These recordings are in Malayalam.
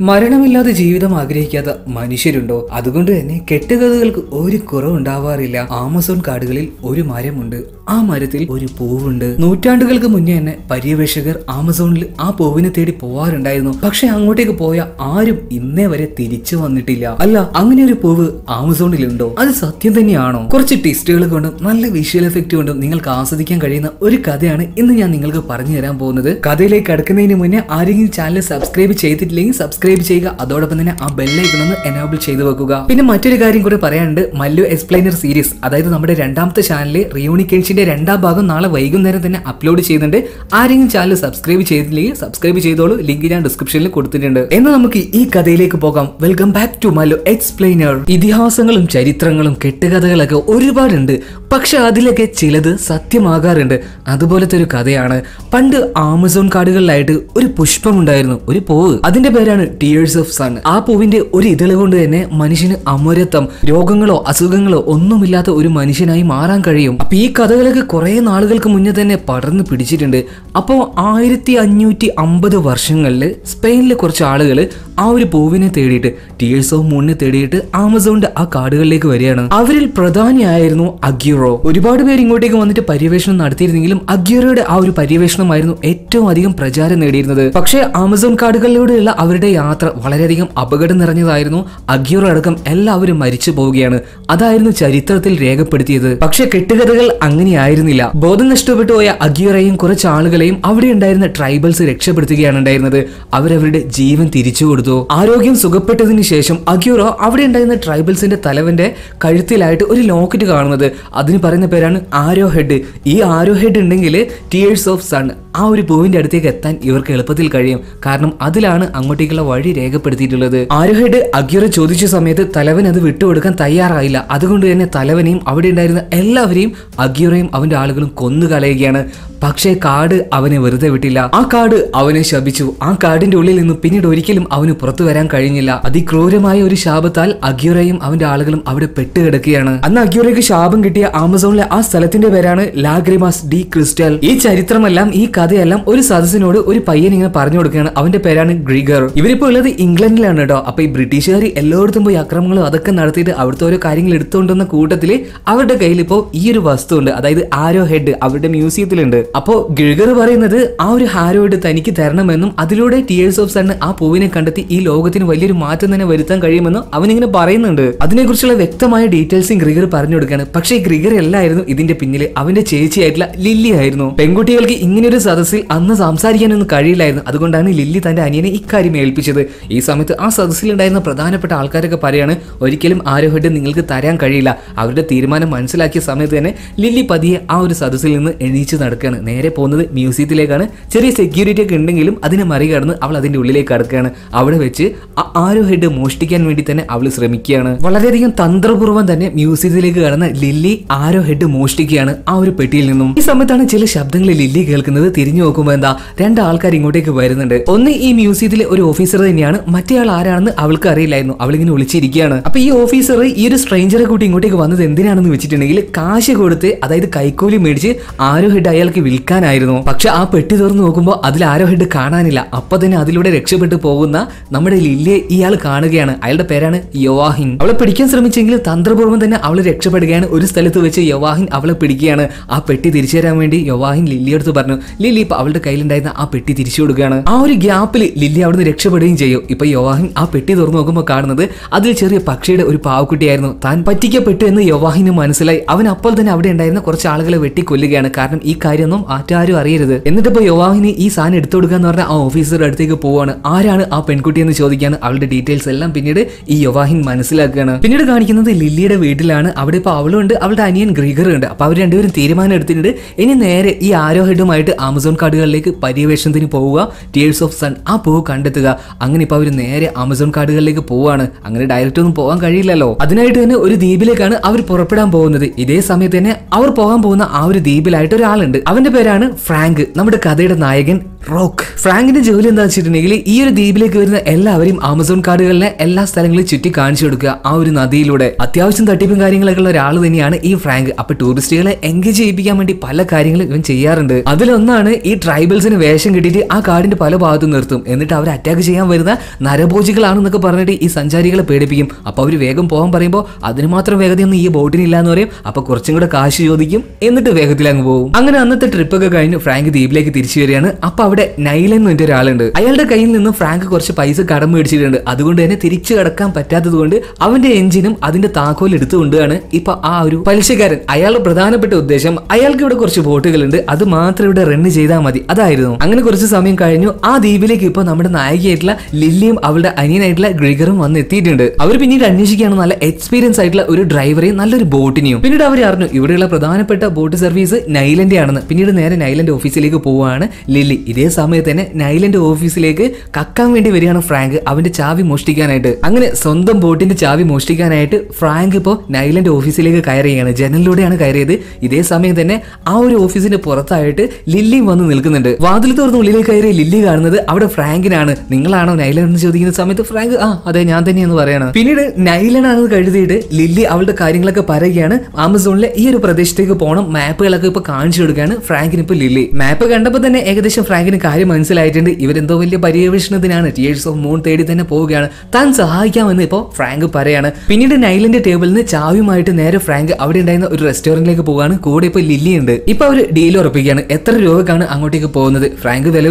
മരണമില്ലാതെ ജീവിതം ആഗ്രഹിക്കാത്ത മനുഷ്യരുണ്ടോ? അതുകൊണ്ട് തന്നെ കെട്ടുകഥകൾക്ക് ഒരു കുറവുണ്ടാവാറില്ല. ആമസോൺ കാടുകളിൽ ഒരു മരമുണ്ട്. ആ മരത്തിൽ ഒരു പൂവുണ്ട്. നൂറ്റാണ്ടുകൾക്ക് മുന്നേ തന്നെ പര്യവേഷകർ ആമസോണിൽ ആ പൂവിനെ തേടി പോവാറുണ്ടായിരുന്നു. പക്ഷെ അങ്ങോട്ടേക്ക് പോയ ആരും ഇന്നേ വരെ തിരിച്ചു വന്നിട്ടില്ല. അല്ല അങ്ങനെ ഒരു പൂവ് ആമസോണിലുണ്ടോ? അത് സത്യം തന്നെയാണോ? കുറച്ച് ടിസ്റ്റുകൾ കൊണ്ടും നല്ല വിഷ്വൽ എഫക്റ്റ് കൊണ്ടും നിങ്ങൾക്ക് ആസ്വദിക്കാൻ കഴിയുന്ന ഒരു കഥയാണ് ഇന്ന് ഞാൻ നിങ്ങൾക്ക് പറഞ്ഞു തരാൻ പോകുന്നത്. കഥയിലേക്ക് കടക്കുന്നതിന് മുന്നേ ആരെങ്കിലും ചാനൽ സബ്സ്ക്രൈബ് ചെയ്തിട്ടില്ലെങ്കിൽ സബ്സ്ക്രൈബ് ചെയ്യുക. അതോടൊപ്പം തന്നെ ആ ബെല്ലൈക്കൺ ഒന്ന് എനേബിൾ ചെയ്തു വെക്കുക. പിന്നെ മറ്റൊരു കാര്യം കൂടെ പറയാനുണ്ട്. മല്ലു എക്സ്പ്ലൈനർ സീരീസ് അതായത് നമ്മുടെ രണ്ടാമത്തെ ചാനലിൽ റിയൂണിക്കേഷന്റെ രണ്ടാം ഭാഗം നാളെ വൈകുന്നേരം തന്നെ അപ്ലോഡ് ചെയ്യുന്നുണ്ട്. ആരെങ്കിലും ചാനൽ സബ്സ്ക്രൈബ് ചെയ്തില്ലെങ്കിൽ സബ്സ്ക്രൈബ് ചെയ്തോളൂ. ലിങ്ക് ഞാൻ ഡിസ്ക്രിപ്ഷനിൽ കൊടുത്തിട്ടുണ്ട്. എന്നാൽ നമുക്ക് ഈ കഥയിലേക്ക് പോകാം. Welcome back to Mallu explainer ഇതിഹാസങ്ങളും ചരിത്രങ്ങളും കെട്ടുകഥകളൊക്കെ ഒരുപാടുണ്ട്. പക്ഷെ അതിലൊക്കെ ചിലത് സത്യമാകാറുണ്ട്. അതുപോലത്തെ ഒരു കഥയാണ്. പണ്ട് ആമസോൺ കാടുകളിലായിട്ട് ഒരു പുഷ്പം ഉണ്ടായിരുന്നു. ഒരു പൂവ്. അതിന്റെ പേരാണ് ടിയേഴ്സ് ഓഫ് സൺ ആ പൂവിന്റെ ഒരു ഇതൾ കൊണ്ട് തന്നെ മനുഷ്യന് അമരത്വം രോഗങ്ങളോ അസുഖങ്ങളോ ഒന്നുമില്ലാത്ത ഒരു മനുഷ്യനായി മാറാൻ കഴിയും. അപ്പൊ ഈ കഥകളൊക്കെ കുറെ നാളുകൾക്ക് മുന്നേ തന്നെ പടർന്നു പിടിച്ചിട്ടുണ്ട്. അപ്പോൾ ആയിരത്തി അഞ്ഞൂറ്റി അമ്പത് വർഷങ്ങളിൽ സ്പെയിനിലെ കുറച്ച് ആളുകൾ ആ ഒരു പൂവിനെ തേടിയിട്ട് ടിയേഴ്സ് ഓഫ് മൂണിനെ തേടിയിട്ട് ആമസോണിന്റെ ആ കാടുകളിലേക്ക് വരികയാണ്. അവരിൽ പ്രധാനിയായിരുന്നു അഗ്യൂറോ. ഒരുപാട് പേര് ഇങ്ങോട്ടേക്ക് വന്നിട്ട് പര്യവേഷണം നടത്തിയിരുന്നെങ്കിലും അഗ്യൂറോയുടെ ആ ഒരു പര്യവേഷണമായിരുന്നു ഏറ്റവും അധികം പ്രചാരം നേടിയിരുന്നത്. പക്ഷേ ആമസോൺ കാടുകളിലൂടെയുള്ള അവരുടെ യാത്ര വളരെയധികം അപകടം നിറഞ്ഞതായിരുന്നു അഗ്യൂർ അടക്കം എല്ലാവരും മരിച്ചു പോവുകയാണ്. അതായിരുന്നു ചരിത്രത്തിൽ രേഖപ്പെടുത്തിയത്. പക്ഷെ കെട്ടുകഥകൾ അങ്ങനെയായിരുന്നില്ല. ബോധം നഷ്ടപ്പെട്ടു പോയ അഗ്യൂറയും കുറച്ച് ആളുകളെയും അവിടെ ഉണ്ടായിരുന്ന ട്രൈബൽസ് രക്ഷപ്പെടുത്തുകയാണ് ഉണ്ടായിരുന്നത്. അവരവരുടെ ജീവൻ തിരിച്ചു കൊടുത്തു. ആരോഗ്യം സുഖപ്പെട്ടതിന് ശേഷം അഗ്യൂറോ അവിടെ ഉണ്ടായിരുന്ന ട്രൈബൽസിന്റെ തലവന്റെ കഴുത്തിലായിട്ട് ഒരു ലോക്കറ്റ് കാണുന്നത്. അതിന് പറയുന്ന പേരാണ് ആരോ ഹെഡ്. ഈ ആരോ ഹെഡ് ഉണ്ടെങ്കിൽ ടിയേഴ്സ് ഓഫ് സൺ ആ ഒരു പൂവിന്റെ അടുത്തേക്ക് എത്താൻ ഇവർക്ക് എളുപ്പത്തിൽ കഴിയും. കാരണം അതിലാണ് അങ്ങോട്ടേക്കുള്ള വഴി രേഖപ്പെടുത്തിയിട്ടുള്ളത്. ആരോഹയുടെ അഗ്യുറ ചോദിച്ച സമയത്ത് തലവൻ അത് വിട്ടുകൊടുക്കാൻ തയ്യാറായില്ല. അതുകൊണ്ട് തന്നെ തലവനെയും അവിടെ ഉണ്ടായിരുന്ന എല്ലാവരെയും അഗ്യുറയും അവന്റെ ആളുകളും കൊന്നു കളയുകയാണ്. പക്ഷേ കാട് അവനെ വെറുതെ വിട്ടില്ല. ആ കാട് അവനെ ശപിച്ചു. ആ കാടിന്റെ ഉള്ളിൽ നിന്ന് പിന്നീട് ഒരിക്കലും അവന് പുറത്തു വരാൻ കഴിഞ്ഞില്ല. അതിക്രൂരമായ ഒരു ശാപത്താൽ അഗ്യുറയും അവന്റെ ആളുകളും അവിടെ പെട്ടുകിടക്കുകയാണ്. അന്ന് അഗ്യുറയ്ക്ക് ശാപം കിട്ടിയ ആമസോണിലെ ആ സ്ഥലത്തിന്റെ പേരാണ് ലാഗ്രിമാസ് ഡി ക്രിസ്റ്റൽ. ഈ ചരിത്രമെല്ലാം ഈ കഥയെല്ലാം ഒരു സദസ്സിനോട് ഒരു പയ്യൻ ഇങ്ങനെ പറഞ്ഞു കൊടുക്കുകയാണ്. അവന്റെ പേരാണ് ഗ്രിഗർ. ഇവരിപ്പോ ഉള്ളത് ഇംഗ്ലണ്ടിലാണ് കേട്ടോ. അപ്പൊ ഈ ബ്രിട്ടീഷുകാർ എല്ലായിടത്തും പോയി അക്രമങ്ങളും അതൊക്കെ നടത്തിയിട്ട് അവിടുത്തെ ഓരോ കാര്യങ്ങൾ എടുത്തുകൊണ്ടുവന്ന കൂട്ടത്തിൽ അവരുടെ കയ്യിൽ ഇപ്പോൾ ഈ ഒരു വസ്തു ഉണ്ട് അതായത് ആരോ ഹെഡ് അവരുടെ മ്യൂസിയത്തിലുണ്ട്. അപ്പോ ഗ്രിഗർ പറയുന്നത് ആ ഒരു ഹാരോ ഹെഡ് തനിക്ക് തരണമെന്നും അതിലൂടെ ടിയേഴ്സ് ഓഫ് സൺ ആ പൂവിനെ കണ്ടെത്തി ഈ ലോകത്തിന് വലിയൊരു മാറ്റം തന്നെ വരുത്താൻ കഴിയുമെന്നും അവനിങ്ങനെ പറയുന്നുണ്ട്. അതിനെക്കുറിച്ചുള്ള വ്യക്തമായ ഡീറ്റെയിൽസും ഗ്രിഗർ പറഞ്ഞു കൊടുക്കുകയാണ്. പക്ഷേ ഗ്രിഗർ അല്ലായിരുന്നു ഇതിന്റെ പിന്നിൽ അവന്റെ ചേച്ചിയായിട്ടുള്ള ലില്ലി ആയിരുന്നു. പെൺകുട്ടികൾക്ക് ഇങ്ങനെയൊരു സദസ്സിൽ അന്ന് സംസാരിക്കാനൊന്നും കഴിയില്ലായിരുന്നു. അതുകൊണ്ടാണ് ലില്ലി തന്റെ അനിയനെ ഇക്കാര്യം ഏൽപ്പിച്ചത്. ഈ സമയത്ത് ആ സദസ്സിലുണ്ടായിരുന്ന പ്രധാനപ്പെട്ട ആൾക്കാരൊക്കെ പറയാണ് ഒരിക്കലും ആരോ ഹെഡ് നിങ്ങൾക്ക് തരാൻ കഴിയില്ല. അവരുടെ തീരുമാനം മനസ്സിലാക്കിയ സമയത്ത് തന്നെ ലില്ലി പതിയെ ആ ഒരു സദസ്സിൽ നിന്ന് എണീച്ച് നടക്കുകയാണ്. നേരെ പോകുന്നത് മ്യൂസിയത്തിലേക്കാണ്. ചെറിയ സെക്യൂരിറ്റി ഒക്കെ ഉണ്ടെങ്കിലും അതിനെ മറികടന്ന് അവൾ അതിന്റെ ഉള്ളിലേക്ക് കടക്കുകയാണ്. അവിടെ വെച്ച് ആ ആരോ ഹെഡ് മോഷ്ടിക്കാൻ വേണ്ടി തന്നെ അവൾ ശ്രമിക്കുകയാണ്. വളരെയധികം തന്ത്രപൂർവം തന്നെ മ്യൂസിയത്തിലേക്ക് കടന്ന ലില്ലി ആരോ ഹെഡ് മോഷ്ടിക്കുകയാണ് ആ ഒരു പെട്ടിയിൽ നിന്നും. ഈ സമയത്താണ് ചില ശബ്ദങ്ങൾ ലില്ലി കേൾക്കുന്നത് തിരിഞ്ഞു നോക്കുമ്പോൾ എന്താ രണ്ട് ആൾക്കാർ ഇങ്ങോട്ടേക്ക് വരുന്നുണ്ട്. ഒന്ന് ഈ മ്യൂസിയത്തിലെ ഒരു ഓഫീസർ തന്നെയാണ് മറ്റേ ആൾ ആരാണെന്ന് അവൾക്ക് അറിയില്ലായിരുന്നു. അവളിങ്ങനെ വിളിച്ചിരിക്കുകയാണ്. അപ്പൊ ഈ ഓഫീസർ ഈ ഒരു സ്ട്രേഞ്ചറെ കൂട്ടി ഇങ്ങോട്ടേക്ക് വന്നത് എന്തിനാണെന്ന് വെച്ചിട്ടുണ്ടെങ്കിൽ കാശ് കൊടുത്ത് അതായത് കൈക്കൂലി മേടിച്ച് ആരോ ഹെഡ് അയാൾക്ക് വിൽക്കാനായിരുന്നു. പക്ഷെ ആ പെട്ടി തുറന്നു നോക്കുമ്പോൾ അതിൽ ആരോ ഹെഡ് കാണാനില്ല. അപ്പൊ തന്നെ അതിലൂടെ രക്ഷപ്പെട്ടു പോകുന്ന നമ്മുടെ ലില്ലിയെ ഇയാൾ കാണുകയാണ്. അയാളുടെ പേരാണ് യോവാഹിൻ. അവളെ പിടിക്കാൻ ശ്രമിച്ചെങ്കിൽ തന്ത്രപൂർവം തന്നെ അവൾ രക്ഷപ്പെടുകയാണ്. ഒരു സ്ഥലത്ത് വെച്ച് യോവാഹിൻ അവളെ പിടിക്കുകയാണ്. ആ പെട്ടി തിരിച്ചു തരാൻ വേണ്ടി യോവാഹിൻ ലില്ലിയെടുത്ത് പറഞ്ഞു ലില്ലി ഇപ്പൊ അവളുടെ കയ്യിലുണ്ടായിരുന്ന ആ പെട്ടി തിരിച്ചു കൊടുക്കുകയാണ്. ആ ഒരു ഗ്യാപ്പിൽ ലില്ലി അവിടുന്ന് രക്ഷപ്പെടുകയും ചെയ്യും. ഇപ്പൊ യോവാഹിൻ ആ പെട്ടി തുറന്നു നോക്കുമ്പോൾ കാണുന്നത് അതിൽ ചെറിയ പക്ഷിയുടെ ഒരു പാവക്കുട്ടിയായിരുന്നു. താൻ പറ്റിക്കപ്പെട്ടു എന്ന് യോവാഹിന് മനസ്സിലായി. അവൻ അപ്പോൾ തന്നെ അവിടെ ഉണ്ടായിരുന്ന കുറച്ച് ആളുകളെ വെട്ടി കൊല്ലുകയാണ് കാരണം ഈ കാര്യമൊന്നും ആറ്റാരും അറിയരുത്. എന്നിട്ട് ഇപ്പൊ യോവാഹിന് ഈ സാധനം എടുത്തു കൊടുക്കുക എന്ന് പറഞ്ഞാൽ ആ ഓഫീസറുടെ അടുത്തേക്ക് പോവാണ്. ആരാണ് ആ പെൺകുട്ടി എന്ന് ചോദിക്കാണ്. അവളുടെ ഡീറ്റെയിൽസ് എല്ലാം പിന്നീട് ഈ യോവാഹിൻ മനസ്സിലാക്കുകയാണ്. പിന്നീട് കാണിക്കുന്നത് ലില്ലിയുടെ വീട്ടിലാണ്. അവിടെ ഇപ്പൊ അവളുണ്ട് അവളുടെ അനിയൻ ഗ്രിഗറും ഉണ്ട്. അപ്പൊ അവർ രണ്ടുപേരും തീരുമാനം എടുത്തിട്ടുണ്ട്. ഇനി നേരെ ഈ ആരോ ഹെഡുമായിട്ട് ആമസോൺ കാർഡുകളിലേക്ക് പര്യവേഷണത്തിന് പോവുക ടിയേഴ്സ് ഓഫ് സൺ ആ പൂവ് കണ്ടെത്തുക. അങ്ങനെ ഇപ്പൊ അവർ നേരെ ആമസോൺ കാർഡുകളിലേക്ക് പോവാണ്. അങ്ങനെ ഡയറക്റ്റ് ഒന്നും പോകാൻ കഴിയില്ലല്ലോ. അതിനായിട്ട് തന്നെ ഒരു ദ്വീപിലേക്കാണ് അവർ പുറപ്പെടാൻ പോകുന്നത്. ഇതേ സമയത്ത് തന്നെ അവർ പോകാൻ പോകുന്ന ആ ഒരു ദ്വീപിലായിട്ട് ഒരാളുണ്ട്. അവന്റെ പേരാണ് ഫ്രാങ്ക്. നമ്മുടെ കഥയുടെ നായകൻ റോക്ക്. ഫ്രാങ്കിന്റെ ജോലി എന്താ വെച്ചിട്ടുണ്ടെങ്കിൽ ഈ ഒരു ദ്വീപിലേക്ക് വരുന്ന എല്ലാവരും ആമസോൺ കാടുകളിലെ എല്ലാ സ്ഥലങ്ങളും ചുറ്റി കാണിച്ചു കൊടുക്കുക ആ ഒരു നദിയിലൂടെ. അത്യാവശ്യം തട്ടിപ്പും കാര്യങ്ങളൊക്കെ ഉള്ള ഒരാൾ തന്നെയാണ് ഈ ഫ്രാങ്ക്. അപ്പൊ ടൂറിസ്റ്റുകളെ എൻഗേജ് ചെയ്യിപ്പിക്കാൻ വേണ്ടി പല കാര്യങ്ങളും ഇവൻ ചെയ്യാറുണ്ട്. അതിലൊന്നാണ് ഈ ട്രൈബൽസിന് വേഷം കിട്ടിയിട്ട് ആ കാടിന്റെ പല ഭാഗത്തും നിർത്തും. എന്നിട്ട് അവർ അറ്റാക്ക് ചെയ്യാൻ വരുന്ന നരഭോജികളാണെന്നൊക്കെ പറഞ്ഞിട്ട് ഈ സഞ്ചാരികളെ പേടിപ്പിക്കും. അപ്പൊ അവർ വേഗം പോകാൻ പറയുമ്പോൾ അതിന് മാത്രം വേഗതയൊന്നും ഈ ബോട്ടിന് ഇല്ല എന്ന് പറയും. അപ്പൊ കുറച്ചും കൂടെ കാശ് ചോദിക്കും. എന്നിട്ട് വേഗത്തിൽ അങ്ങ് പോകും. അങ്ങനെ അന്നത്തെ ട്രിപ്പ് ഒക്കെ കഴിഞ്ഞ് ഫ്രാങ്ക് ദ്വീപിലേക്ക് തിരിച്ചു വരികയാണ്. അപ്പൊ അവിടെ നൈലൻ എന്ന് പറഞ്ഞ ഒരാളുണ്ട്. അയാളുടെ കയ്യിൽ നിന്ന് ഫ്രാങ്ക് കുറച്ച് പൈസ കടം മേടിച്ചിട്ടുണ്ട്. അതുകൊണ്ട് തന്നെ തിരിച്ചു കടക്കാൻ പറ്റാത്തത് കൊണ്ട് അവന്റെ എഞ്ചിനും അതിന്റെ താക്കോൽ എടുത്തുകൊണ്ടാണ് ഇപ്പൊ ആ ഒരു പലിശക്കാരൻ. അയാളുടെ പ്രധാനപ്പെട്ട ഉദ്ദേശം അയാൾക്ക് ഇവിടെ കുറച്ച് ബോട്ടുകളുണ്ട്. അത് മാത്രം ഇവിടെ റണ്ണ് ചെയ്താൽ മതി. അതായിരുന്നു. അങ്ങനെ കുറച്ച് സമയം കഴിഞ്ഞു. ആ ദ്വീപിലേക്ക് ഇപ്പൊ നമ്മുടെ നായികയായിട്ടുള്ള ലില്ലിയും അവളുടെ അനിയനായിട്ടുള്ള ഗ്രിഗറും വന്ന് എത്തിയിട്ടുണ്ട്. അവർ പിന്നീട് അന്വേഷിക്കുകയാണ് നല്ല എക്സ്പീരിയൻസ് ആയിട്ടുള്ള ഒരു ഡ്രൈവറെയും നല്ലൊരു ബോട്ടിനെയും. പിന്നീട് അവർ അറിഞ്ഞു ഇവിടെയുള്ള പ്രധാനപ്പെട്ട ബോട്ട് സർവീസ് നൈലന്റെ ആണെന്ന് പിന്നീട് നേരെ നൈലന്റെ ഓഫീസിലേക്ക് പോവുകയാണ് ലില്ലി ഇതേ സമയത്ത് തന്നെ നൈലന്റെ ഓഫീസിലേക്ക് കക്കാൻ വേണ്ടി വരികയാണ് ഫ്രാങ്ക്. അവന്റെ ചാവി മോഷ്ടിക്കാനായിട്ട്. അങ്ങനെ സ്വന്തം ബോട്ടിന്റെ ചാവി മോഷ്ടിക്കാനായിട്ട് ഫ്രാങ്ക് ഇപ്പോ നൈലന്റെ ഓഫീസിലേക്ക് കയറുകയാണ്. ജനലിലൂടെയാണ് കയറിയത്. ഇതേ സമയം തന്നെ ആ ഒരു ഓഫീസിന്റെ പുറത്തായിട്ട് ലില്ലിയും വന്ന് നിൽക്കുന്നുണ്ട്. വാതിൽ തുറന്ന് ഉള്ളിലേക്ക് കയറി ലില്ലി കാണുന്നത് അവിടെ ഫ്രാങ്കിനാണ്. നിങ്ങളാണോ നൈലൻ എന്ന് ചോദിക്കുന്ന സമയത്ത് ഫ്രാങ്ക് ആ അതെ ഞാൻ തന്നെയെന്ന് പറയണം. പിന്നീട് നൈലനാണെന്ന് കഴുതിയിട്ട് ലില്ലി അവളുടെ കാര്യങ്ങളൊക്കെ പറയുകയാണ്. ആമസോണിലെ ഈ ഒരു പ്രദേശത്തേക്ക് പോകണം. മാപ്പുകളൊക്കെ ഇപ്പൊ കാണിച്ചു കൊടുക്കുകയാണ് ഫ്രാങ്കിന് ഇപ്പൊ ലില്ലി. മാപ്പ് കണ്ടപ്പോൾ തന്നെ ഏകദേശം ഫ്രാങ്കിന് കാര്യം മനസ്സിലായിട്ടുണ്ട്. ഇവരെന്തോ വലിയ പര്യവേഷണത്തിനാണ്. ടിയേഴ്സ് ഓഫ് മൂൺ തേടി തന്നെ പോവുകയാണ്. താൻ സഹായിക്കാമെന്ന് ഇപ്പോൾ ഫ്രാങ്ക് പറയാണ്. പിന്നീട് നൈലിന്റെ ടേബിളിൽ നിന്ന് ചാവിയുമായിട്ട് നേരെ ഫ്രാങ്ക് അവിടെ ഉണ്ടായിരുന്ന ഒരു റെസ്റ്റോറന്റിലേക്ക് പോവാണ്. കൂടെ ഇപ്പോൾ ലില്ലി ഉണ്ട്. ഇപ്പൊ അവർ ഡീൽ ഉറപ്പിക്കുകയാണ്. എത്ര രൂപക്കാണ് അങ്ങോട്ടേക്ക് പോകുന്നത്? ഫ്രാങ്ക് വില